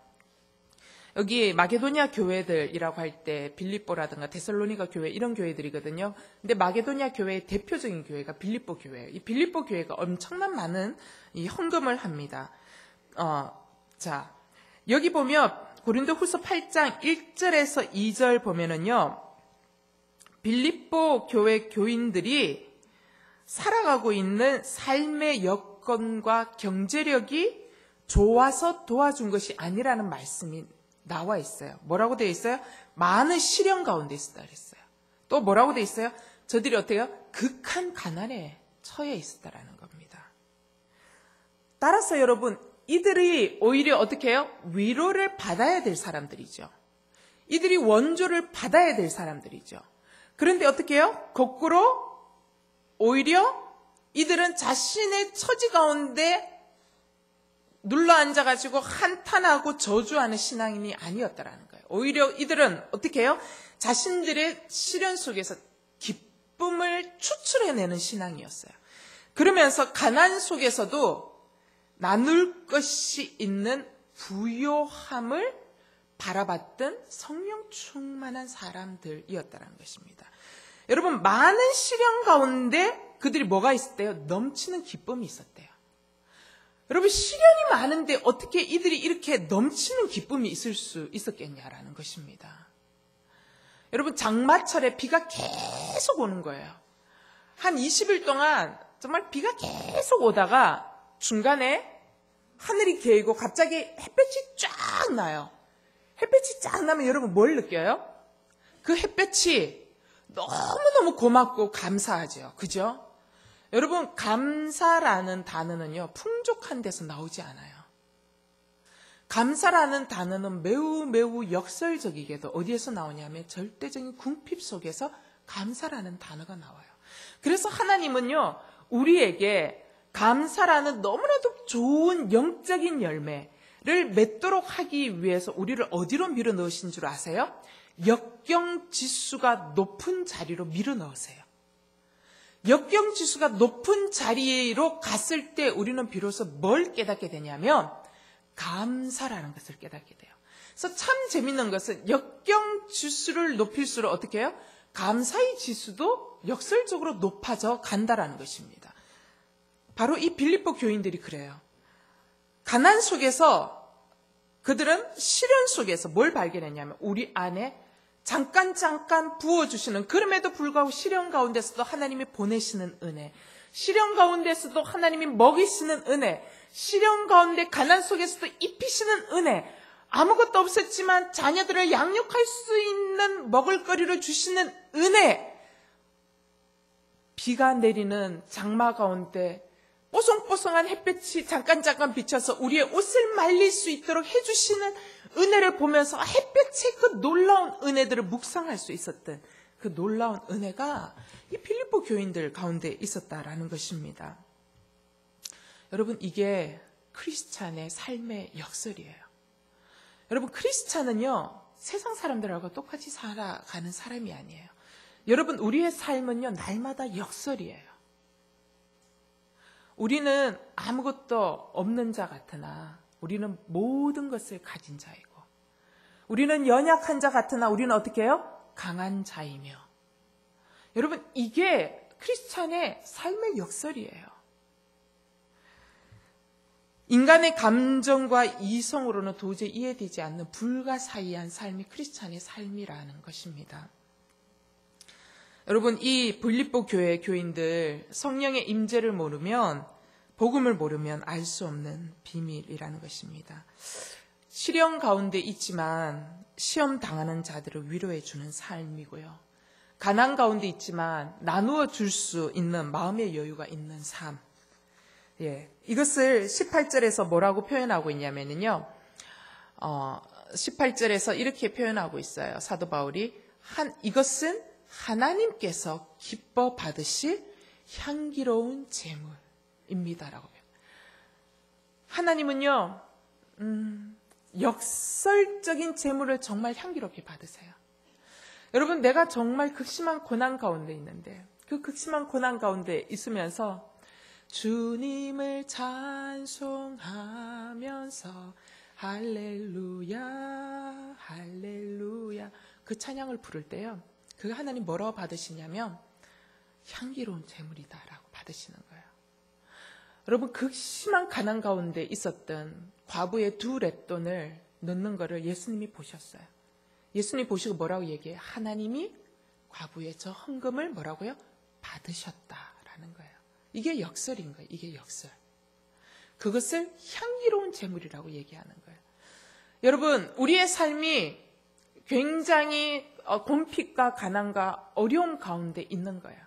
여기 마게도니아 교회들이라고 할 때 빌립보라든가 데살로니가 교회 이런 교회들이거든요. 근데 마게도니아 교회의 대표적인 교회가 빌립보 교회예요. 이 빌립보 교회가 엄청난 많은 이 헌금을 합니다. 어, 자, 여기 보면 고린도 후서 8장 1절에서 2절 보면은요. 빌립보 교회 교인들이 살아가고 있는 삶의 여건과 경제력이 좋아서 도와준 것이 아니라는 말씀이 나와 있어요. 뭐라고 되어 있어요? 많은 시련 가운데 있었다 그랬어요. 또 뭐라고 되어 있어요? 저들이 어때요? 극한 가난에 처해 있었다라는 겁니다. 따라서 여러분, 이들이 오히려 어떻게 해요? 위로를 받아야 될 사람들이죠. 이들이 원조를 받아야 될 사람들이죠. 그런데 어떻게 해요? 거꾸로 오히려 이들은 자신의 처지 가운데 눌러 앉아가지고 한탄하고 저주하는 신앙인이 아니었다라는 거예요. 오히려 이들은 어떻게 해요? 자신들의 시련 속에서 기쁨을 추출해내는 신앙이었어요. 그러면서 가난 속에서도 나눌 것이 있는 부요함을 바라봤던 성령 충만한 사람들이었다는 것입니다. 여러분, 많은 시련 가운데 그들이 뭐가 있었대요? 넘치는 기쁨이 있었대요. 여러분, 시련이 많은데 어떻게 이들이 이렇게 넘치는 기쁨이 있을 수 있었겠냐라는 것입니다. 여러분, 장마철에 비가 계속 오는 거예요. 한 20일 동안 정말 비가 계속 오다가 중간에 하늘이 개이고 갑자기 햇볕이 쫙 나요. 햇볕이 쫙 나면 여러분 뭘 느껴요? 그 햇볕이 너무너무 고맙고 감사하죠. 그죠? 여러분, 감사라는 단어는요, 풍족한 데서 나오지 않아요. 감사라는 단어는 매우 매우 역설적이게도 어디에서 나오냐면 절대적인 궁핍 속에서 감사라는 단어가 나와요. 그래서 하나님은요, 우리에게 감사라는 너무나도 좋은 영적인 열매를 맺도록 하기 위해서 우리를 어디로 밀어 넣으신 줄 아세요? 역경 지수가 높은 자리로 밀어 넣으세요. 역경 지수가 높은 자리로 갔을 때 우리는 비로소 뭘 깨닫게 되냐면 감사라는 것을 깨닫게 돼요. 그래서 참 재밌는 것은 역경 지수를 높일수록 어떻게 해요? 감사의 지수도 역설적으로 높아져 간다라는 것입니다. 바로 이 빌립보 교인들이 그래요. 가난 속에서 그들은 시련 속에서 뭘 발견했냐면 우리 안에 잠깐 잠깐 부어주시는 그럼에도 불구하고 시련 가운데서도 하나님이 보내시는 은혜 시련 가운데서도 하나님이 먹이시는 은혜 시련 가운데 가난 속에서도 입히시는 은혜 아무것도 없었지만 자녀들을 양육할 수 있는 먹을거리를 주시는 은혜 비가 내리는 장마 가운데 뽀송뽀송한 햇볕이 잠깐 잠깐 비쳐서 우리의 옷을 말릴 수 있도록 해주시는 은혜를 보면서 햇볕의 그 놀라운 은혜들을 묵상할 수 있었던 그 놀라운 은혜가 이 필리포 교인들 가운데 있었다라는 것입니다. 여러분 이게 크리스찬의 삶의 역설이에요. 여러분 크리스찬은요 세상 사람들하고 똑같이 살아가는 사람이 아니에요. 여러분 우리의 삶은요 날마다 역설이에요. 우리는 아무것도 없는 자 같으나 우리는 모든 것을 가진 자이고 우리는 연약한 자 같으나 우리는 어떻게 해요? 강한 자이며 여러분 이게 크리스찬의 삶의 역설이에요. 인간의 감정과 이성으로는 도저히 이해되지 않는 불가사의한 삶이 크리스찬의 삶이라는 것입니다. 여러분 이 볼리보 교회 교인들 성령의 임재를 모르면 복음을 모르면 알 수 없는 비밀이라는 것입니다. 시련 가운데 있지만 시험 당하는 자들을 위로해 주는 삶이고요. 가난 가운데 있지만 나누어 줄 수 있는 마음의 여유가 있는 삶. 예. 이것을 18절에서 뭐라고 표현하고 있냐면요. 어, 18절에서 이렇게 표현하고 있어요. 사도 바울이 한 이것은 하나님께서 기뻐 받으실 향기로운 재물입니다라고. 하나님은요, 음, 역설적인 재물을 정말 향기롭게 받으세요. 여러분, 내가 정말 극심한 고난 가운데 있는데, 그 극심한 고난 가운데 있으면서 주님을 찬송하면서 할렐루야, 할렐루야. 그 찬양을 부를 때요. 그 하나님 뭐라고 받으시냐면 향기로운 재물이다라고 받으시는 거예요. 여러분 극심한 가난 가운데 있었던 과부의 두 랩돈을 넣는 것을 예수님이 보셨어요. 예수님 보시고 뭐라고 얘기해요? 하나님이 과부의 저 헌금을 뭐라고요? 받으셨다라는 거예요. 이게 역설인 거예요. 이게 역설. 그것을 향기로운 재물이라고 얘기하는 거예요. 여러분, 우리의 삶이 굉장히 어, 곰핍과 가난과 어려움 가운데 있는 거예요.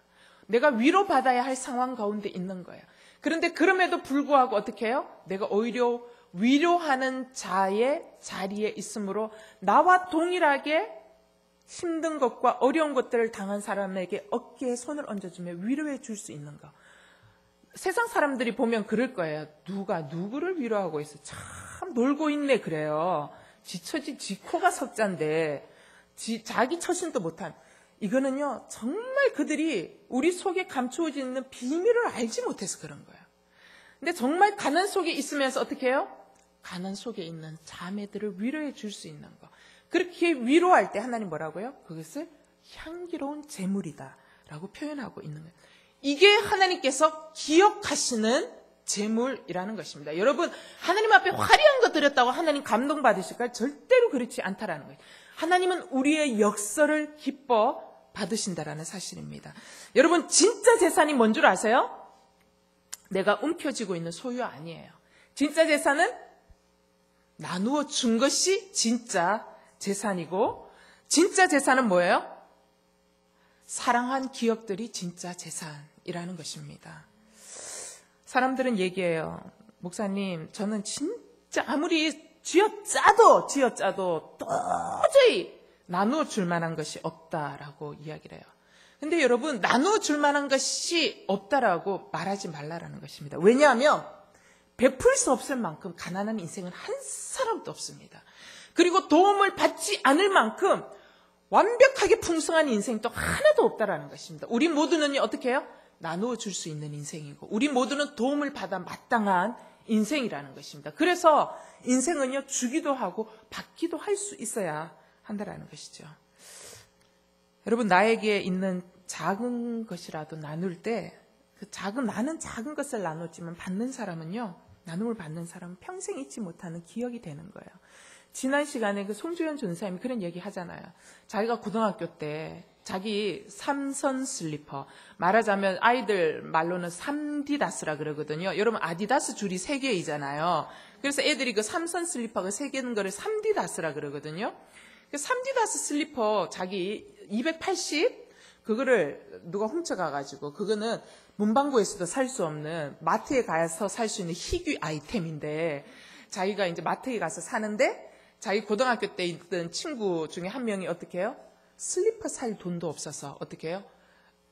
내가 위로받아야 할 상황 가운데 있는 거예요. 그런데 그럼에도 불구하고 어떻게 해요? 내가 오히려 위로하는 자의 자리에 있으므로 나와 동일하게 힘든 것과 어려운 것들을 당한 사람에게 어깨에 손을 얹어주며 위로해 줄 수 있는 것. 세상 사람들이 보면 그럴 거예요. 누가 누구를 위로하고 있어. 참 놀고 있네 그래요. 지처지 지코가 석자인데 지, 자기 처신도 못한 이거는요 정말 그들이 우리 속에 감추어져 있는 비밀을 알지 못해서 그런 거예요. 근데 정말 가난 속에 있으면서 어떻게 해요? 가난 속에 있는 자매들을 위로해 줄 수 있는 거. 그렇게 위로할 때 하나님 뭐라고요? 그것을 향기로운 재물이다 라고 표현하고 있는 거예요. 이게 하나님께서 기억하시는 재물이라는 것입니다. 여러분, 하나님 앞에 화려한 거 드렸다고 하나님 감동받으실까요? 절대로 그렇지 않다라는 거예요. 하나님은 우리의 역설을 기뻐 받으신다라는 사실입니다. 여러분, 진짜 재산이 뭔 줄 아세요? 내가 움켜쥐고 있는 소유 아니에요. 진짜 재산은 나누어 준 것이 진짜 재산이고, 진짜 재산은 뭐예요? 사랑한 기억들이 진짜 재산이라는 것입니다. 사람들은 얘기해요. 목사님, 저는 진짜 아무리 쥐어짜도 쥐어짜도 도저히 나누어 줄 만한 것이 없다라고 이야기를 해요. 근데 여러분 나누어 줄 만한 것이 없다라고 말하지 말라라는 것입니다. 왜냐하면 베풀 수 없을 만큼 가난한 인생은 한 사람도 없습니다. 그리고 도움을 받지 않을 만큼 완벽하게 풍성한 인생도 하나도 없다라는 것입니다. 우리 모두는 어떻게 해요? 나누어 줄 수 있는 인생이고 우리 모두는 도움을 받아 마땅한 인생이라는 것입니다. 그래서 인생은요, 주기도 하고 받기도 할 수 있어야 한다라는 것이죠. 여러분, 나에게 있는 작은 것이라도 나눌 때, 그 작은, 나는 작은 것을 나눴지만 받는 사람은요, 나눔을 받는 사람은 평생 잊지 못하는 기억이 되는 거예요. 지난 시간에 그 송주현 전사님이 그런 얘기 하잖아요. 자기가 고등학교 때 자기 삼선 슬리퍼 말하자면 아이들 말로는 삼디다스라 그러거든요. 여러분 아디다스 줄이 세 개이잖아요. 그래서 애들이 그 삼선 슬리퍼가 세 개는 거를 삼디다스라 그러거든요. 그 삼디다스 슬리퍼 자기 280 그거를 누가 훔쳐가 가지고 그거는 문방구에서도 살 수 없는 마트에 가서 살 수 있는 희귀 아이템인데 자기가 이제 마트에 가서 사는데 자기 고등학교 때 있던 친구 중에 한 명이 어떻게 해요? 슬리퍼 살 돈도 없어서 어떻게 해요?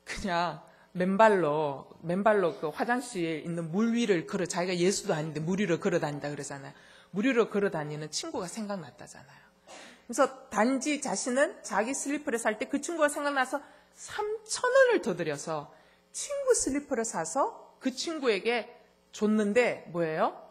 그냥 맨발로 맨발로 그 화장실 있는 물 위를 걸어 자기가 예수도 아닌데 물 위를 걸어 다닌다 그러잖아요. 물 위로 걸어 다니는 친구가 생각났다잖아요. 그래서 단지 자신은 자기 슬리퍼를 살 때 그 친구가 생각나서 3천 원을 더 들여서 친구 슬리퍼를 사서 그 친구에게 줬는데 뭐예요?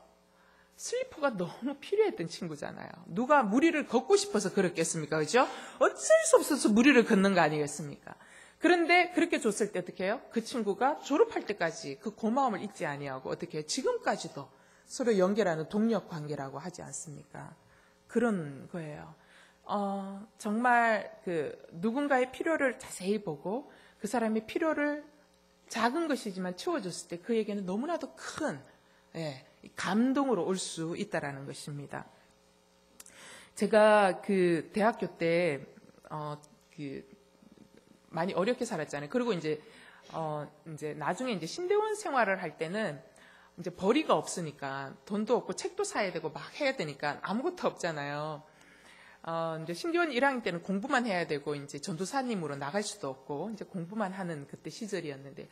슬리퍼가 너무 필요했던 친구잖아요. 누가 무리를 걷고 싶어서 그랬겠습니까? 그죠? 어쩔 수 없어서 무리를 걷는 거 아니겠습니까? 그런데 그렇게 줬을 때 어떻게 해요? 그 친구가 졸업할 때까지 그 고마움을 잊지 아니하고 어떻게 해요? 지금까지도 서로 연결하는 동력 관계라고 하지 않습니까? 그런 거예요. 어, 정말 그 누군가의 필요를 자세히 보고 그 사람의 필요를 작은 것이지만 채워줬을 때 그에게는 너무나도 큰 예, 감동으로 올 수 있다라는 것입니다. 제가 그 대학교 때, 어, 그, 많이 어렵게 살았잖아요. 그리고 이제, 어, 이제 나중에 이제 신대원 생활을 할 때는 이제 벌이가 없으니까 돈도 없고 책도 사야 되고 막 해야 되니까 아무것도 없잖아요. 어, 이제 신대원 1학년 때는 공부만 해야 되고 이제 전도사님으로 나갈 수도 없고 이제 공부만 하는 그때 시절이었는데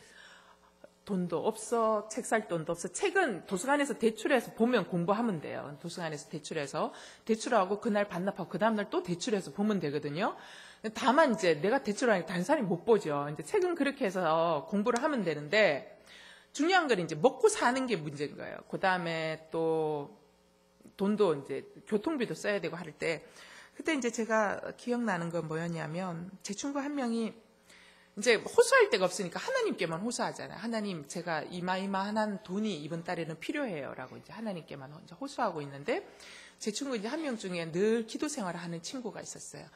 돈도 없어, 책 살 돈도 없어. 책은 도서관에서 대출해서 보면 공부하면 돼요. 도서관에서 대출해서 대출하고 그날 반납하고 그 다음날 또 대출해서 보면 되거든요. 다만 이제 내가 대출하니까 다른 사람이 못 보죠. 이제 책은 그렇게 해서 공부를 하면 되는데 중요한 건 이제 먹고 사는 게 문제인 거예요. 그 다음에 또 돈도 이제 교통비도 써야 되고 할 때 그때 이제 제가 기억나는 건 뭐였냐면 제 친구 한 명이 이제 호소할 데가 없으니까 하나님께만 호소하잖아요. 하나님, 제가 이마이마한 돈이 이번 달에는 필요해요라고 이제 하나님께만 이제 호소하고 있는데 제 친구 이제 한 명 중에 늘 기도 생활을 하는 친구가 있었어요.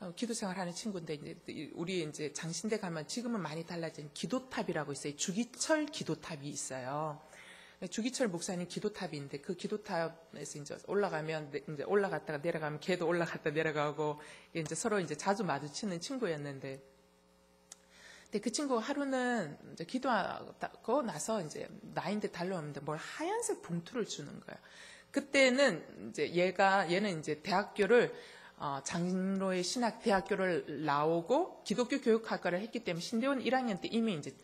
어, 기도 생활하는 친구인데 이제 우리 이제 장신대 가면 지금은 많이 달라진 기도탑이라고 있어요. 주기철 기도탑이 있어요. 주기철 목사님 기도탑인데 그 기도탑에서 이제 올라가면 이제 올라갔다가 내려가면 걔도 올라갔다 내려가고 이제 서로 이제 자주 마주치는 친구였는데 근데 그 친구 하루는 이제 기도하고 나서 이제 나인데 달려오는데 뭘 하얀색 봉투를 주는 거예요. 그때는 이제 얘가 얘는 이제 대학교를 어, 장로의 신학 대학교를 나오고 기독교 교육학과를 했기 때문에 신대원 1학년 때 이미 이제,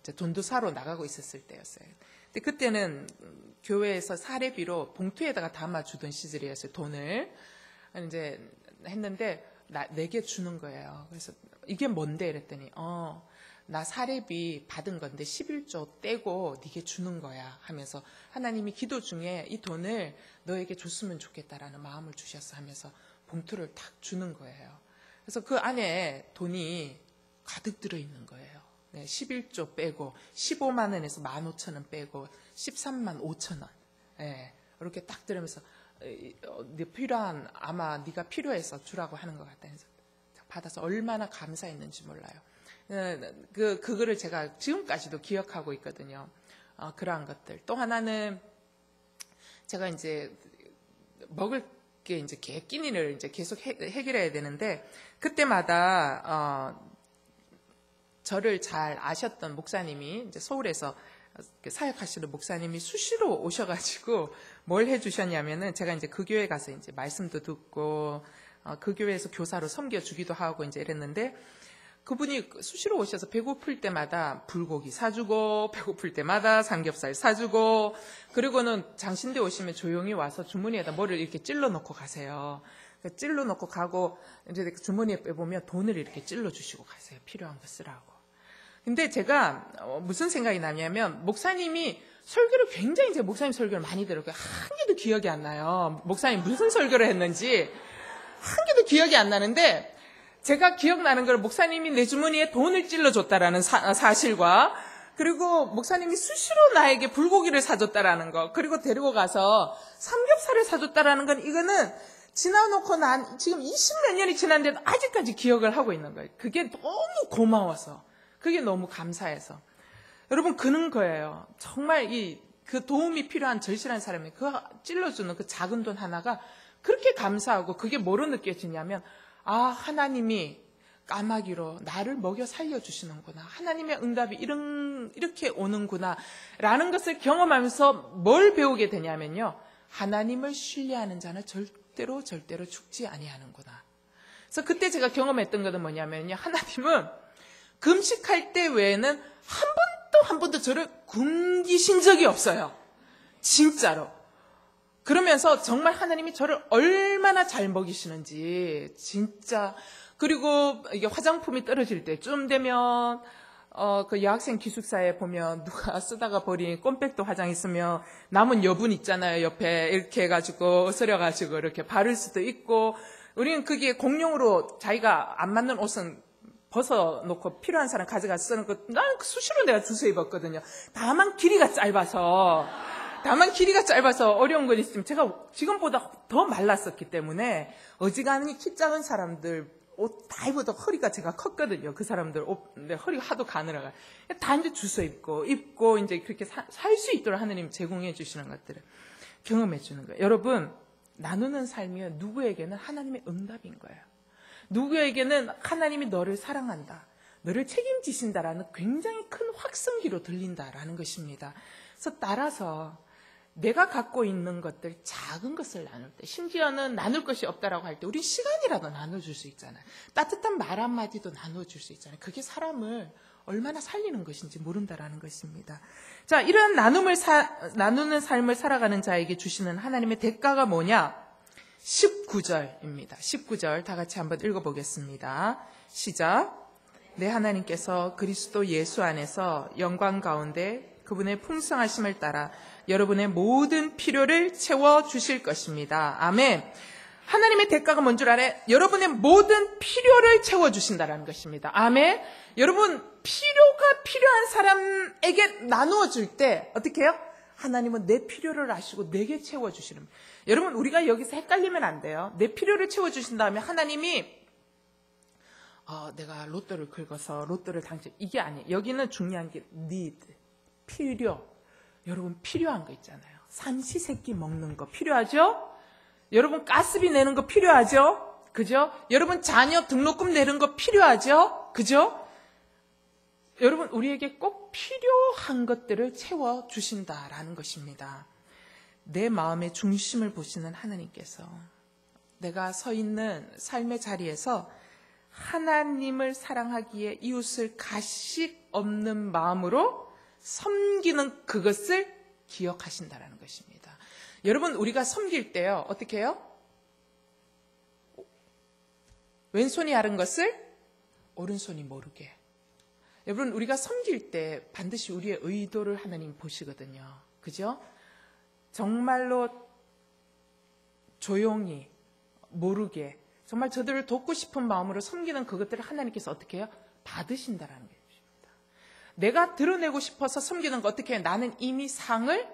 이제 돈도 사러 나가고 있었을 때였어요. 근데 그때는 교회에서 사례비로 봉투에다가 담아 주던 시절이었어요. 돈을 이제 했는데 나, 내게 주는 거예요. 그래서 이게 뭔데 이랬더니 어, 나 사례비 받은 건데 11조 떼고 네게 주는 거야 하면서 하나님이 기도 중에 이 돈을 너에게 줬으면 좋겠다라는 마음을 주셨어 하면서 봉투를 탁 주는 거예요. 그래서 그 안에 돈이 가득 들어 있는 거예요. 네, 11조 빼고 15만 원에서 15,000원 빼고 13만 5천 원. 네, 이렇게 딱 들으면서 어, 네 필요한 아마 네가 필요해서 주라고 하는 것 같다 해서 받아서 얼마나 감사했는지 몰라요. 어, 그 그거를 제가 지금까지도 기억하고 있거든요. 어, 그러한 것들. 또 하나는 제가 이제 먹을 게 이제 개 끼니를 이제 계속 해, 결해야 되는데 그때마다 어, 저를 잘 아셨던 목사님이 이제 서울에서 사역하시는 목사님이 수시로 오셔가지고 뭘 해주셨냐면은 제가 이제 그 교회 가서 이제 말씀도 듣고 어, 그 교회에서 교사로 섬겨주기도 하고 이제 이랬는데 그분이 수시로 오셔서 배고플 때마다 불고기 사주고 배고플 때마다 삼겹살 사주고 그리고는 장신대 오시면 조용히 와서 주머니에다 머리를 이렇게 찔러 넣고 가세요. 찔러 넣고 가고 이제 주머니에 빼보면 돈을 이렇게 찔러 주시고 가세요. 필요한 거 쓰라고. 근데 제가 어, 무슨 생각이 나냐면 목사님이 설교를 굉장히 제 목사님 설교를 많이 들었고요. 한 개도 기억이 안 나요. 목사님 무슨 설교를 했는지 한 개도 기억이 안 나는데 제가 기억나는 걸 목사님이 내 주머니에 돈을 찔러줬다라는 사, 실과 그리고 목사님이 수시로 나에게 불고기를 사줬다라는 거, 그리고 데리고 가서 삼겹살을 사줬다라는 건 이거는 지나놓고 난 지금 20몇 년이 지났는데도 아직까지 기억을 하고 있는 거예요. 그게 너무 고마워서, 그게 너무 감사해서. 여러분 그는 거예요. 정말 이 그 도움이 필요한 절실한 사람이 그 찔러주는 그 작은 돈 하나가 그렇게 감사하고 그게 뭐로 느껴지냐면 아 하나님이 까마귀로 나를 먹여 살려주시는구나. 하나님의 응답이 이런, 이렇게 오는구나. 라는 것을 경험하면서 뭘 배우게 되냐면요. 하나님을 신뢰하는 자는 절대로 절대로 죽지 아니하는구나. 그래서 그때 제가 경험했던 것은 뭐냐면요. 하나님은 금식할 때 외에는 한 번도 한 번도 저를 굶기신 적이 없어요. 진짜로. 그러면서 정말 하나님이 저를 얼마나 잘 먹이시는지 진짜 그리고 이게 화장품이 떨어질 때쯤 되면 어, 그 여학생 기숙사에 보면 누가 쓰다가 버린 꼼백도 화장 있으면 남은 여분 있잖아요. 옆에 이렇게 해가지고 으스려가지고 이렇게 바를 수도 있고 우리는 그게 공용으로 자기가 안 맞는 옷은 벗어놓고 필요한 사람 가져가서 쓰는 거, 나는 수시로 내가 주워 입었거든요. 다만 길이가 짧아서, 다만 길이가 짧아서 어려운 건 있으면 제가 지금보다 더 말랐었기 때문에 어지간히 키 작은 사람들 옷 다 입어도 허리가 제가 컸거든요. 그 사람들 옷, 내 허리가 하도 가늘어가. 다 이제 주워 입고, 입고 이제 그렇게 살 수 있도록 하느님 제공해 주시는 것들을 경험해 주는 거예요. 여러분, 나누는 삶이 누구에게는 하나님의 응답인 거예요. 누구에게는 하나님이 너를 사랑한다. 너를 책임지신다라는 굉장히 큰 확성기로 들린다라는 것입니다. 그래서 따라서 내가 갖고 있는 것들, 작은 것을 나눌 때, 심지어는 나눌 것이 없다라고 할 때, 우리 시간이라도 나눠줄 수 있잖아요. 따뜻한 말 한마디도 나눠줄 수 있잖아요. 그게 사람을 얼마나 살리는 것인지 모른다라는 것입니다. 자, 이런 나눔을 사, 나누는 삶을 살아가는 자에게 주시는 하나님의 대가가 뭐냐? 19절입니다. 19절 다 같이 한번 읽어보겠습니다. 시작. 내 하나님께서 그리스도 예수 안에서 영광 가운데 그분의 풍성하심을 따라 여러분의 모든 필요를 채워 주실 것입니다. 아멘. 하나님의 대가가 뭔 줄 알아요? 여러분의 모든 필요를 채워 주신다는 것입니다. 아멘. 여러분 필요가 필요한 사람에게 나누어 줄 때 어떻게 해요? 하나님은 내 필요를 아시고 내게 채워 주시는 여러분 우리가 여기서 헷갈리면 안 돼요. 내 필요를 채워 주신 다음에 하나님이 어, 내가 로또를 긁어서 로또를 당첨 이게 아니에요. 여기는 중요한 게 need 필요. 여러분 필요한 거 있잖아요. 삼시세끼 먹는 거 필요하죠? 여러분 가스비 내는 거 필요하죠? 그죠? 여러분 자녀 등록금 내는 거 필요하죠? 그죠? 여러분 우리에게 꼭 필요한 것들을 채워 주신다라는 것입니다. 내 마음의 중심을 보시는 하나님께서 내가 서 있는 삶의 자리에서 하나님을 사랑하기에 이웃을 가식 없는 마음으로 섬기는 그것을 기억하신다라는 것입니다. 여러분 우리가 섬길 때요 어떻게 해요? 왼손이 하는 것을 오른손이 모르게. 여러분 우리가 섬길 때 반드시 우리의 의도를 하나님 보시거든요. 그죠? 정말로 조용히 모르게 정말 저들을 돕고 싶은 마음으로 섬기는 그것들을 하나님께서 어떻게 해요? 받으신다라는. 내가 드러내고 싶어서 섬기는 거 어떻게 해요? 나는 이미 상을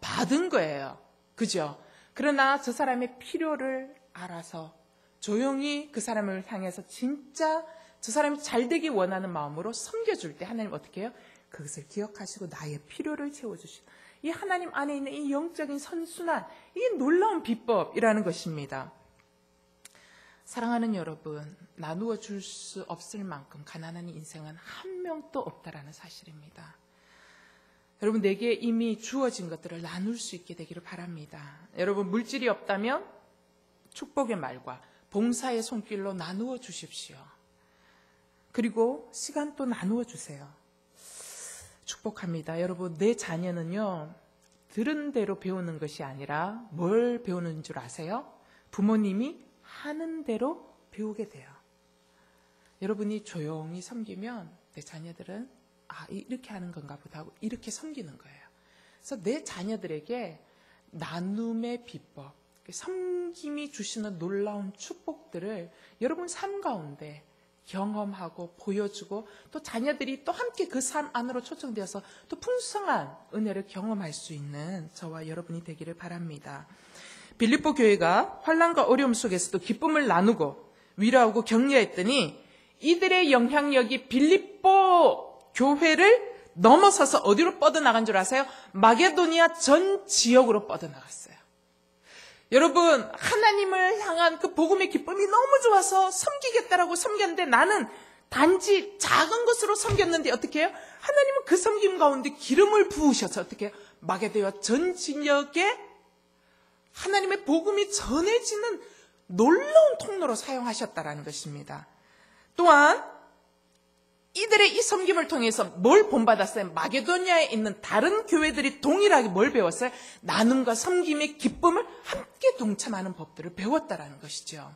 받은 거예요. 그죠? 그러나 저 사람의 필요를 알아서 조용히 그 사람을 향해서 진짜 저 사람이 잘 되기 원하는 마음으로 섬겨줄 때 하나님 어떻게 해요? 그것을 기억하시고 나의 필요를 채워주시는 이 하나님 안에 있는 이 영적인 선순환, 이게 놀라운 비법이라는 것입니다. 사랑하는 여러분, 나누어 줄 수 없을 만큼 가난한 인생은 한 명도 없다라는 사실입니다. 여러분, 내게 이미 주어진 것들을 나눌 수 있게 되기를 바랍니다. 여러분, 물질이 없다면 축복의 말과 봉사의 손길로 나누어 주십시오. 그리고 시간도 나누어 주세요. 축복합니다. 여러분, 내 자녀는요, 들은 대로 배우는 것이 아니라 뭘 배우는 줄 아세요? 부모님이 하는 대로 배우게 돼요. 여러분이 조용히 섬기면 내 자녀들은 아, 이렇게 하는 건가 보다 하고 이렇게 섬기는 거예요. 그래서 내 자녀들에게 나눔의 비법, 섬김이 주시는 놀라운 축복들을 여러분 삶 가운데 경험하고 보여주고 또 자녀들이 또 함께 그 삶 안으로 초청되어서 또 풍성한 은혜를 경험할 수 있는 저와 여러분이 되기를 바랍니다. 빌립보 교회가 환란과 어려움 속에서도 기쁨을 나누고 위로하고 격려했더니 이들의 영향력이 빌립보 교회를 넘어서서 어디로 뻗어나간 줄 아세요? 마게도니아 전 지역으로 뻗어나갔어요. 여러분, 하나님을 향한 그 복음의 기쁨이 너무 좋아서 섬기겠다라고 섬겼는데 나는 단지 작은 것으로 섬겼는데 어떻게 해요? 하나님은 그 섬김 가운데 기름을 부으셔서 어떻게 해요? 마게도와 전 지역에 하나님의 복음이 전해지는 놀라운 통로로 사용하셨다라는 것입니다. 또한 이들의 이 섬김을 통해서 뭘 본받았어요? 마게도니아에 있는 다른 교회들이 동일하게 뭘 배웠어요? 나눔과 섬김의 기쁨을 함께 동참하는 법들을 배웠다라는 것이죠.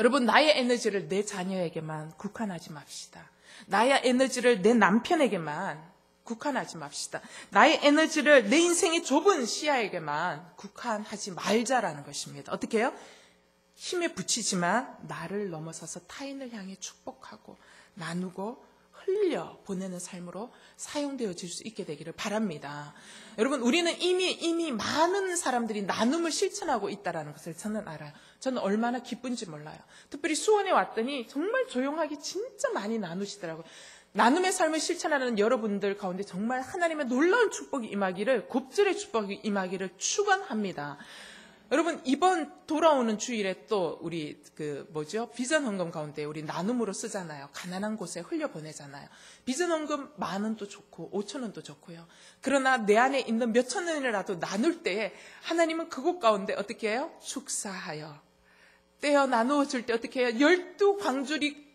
여러분, 나의 에너지를 내 자녀에게만 국한하지 맙시다. 나의 에너지를 내 남편에게만 국한하지 맙시다. 나의 에너지를 내 인생의 좁은 시야에게만 국한하지 말자라는 것입니다. 어떻게 해요? 힘에 붙이지만 나를 넘어서서 타인을 향해 축복하고 나누고 흘려 보내는 삶으로 사용되어질 수 있게 되기를 바랍니다. 여러분, 우리는 이미, 이미 많은 사람들이 나눔을 실천하고 있다는 것을 저는 알아요. 저는 얼마나 기쁜지 몰라요. 특별히 수원에 왔더니 정말 조용하게 진짜 많이 나누시더라고요. 나눔의 삶을 실천하는 여러분들 가운데 정말 하나님의 놀라운 축복이 임하기를, 곱절의 축복이 임하기를 축원합니다. 여러분 이번 돌아오는 주일에 또 우리 그 뭐죠 비전 헌금 가운데 우리 나눔으로 쓰잖아요. 가난한 곳에 흘려 보내잖아요. 비전 헌금 만 원도 좋고 오천 원도 좋고요. 그러나 내 안에 있는 몇천 원이라도 나눌 때 하나님은 그곳 가운데 어떻게 해요? 축사하여 떼어 나누어 줄 때 어떻게 해요? 열두 광줄이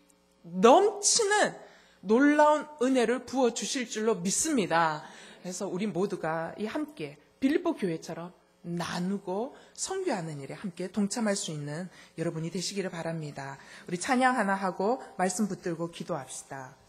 넘치는 놀라운 은혜를 부어 주실 줄로 믿습니다. 그래서 우리 모두가 이 함께 빌립보 교회처럼 나누고 성교하는 일에 함께 동참할 수 있는 여러분이 되시기를 바랍니다. 우리 찬양 하나 하고 말씀 붙들고 기도합시다.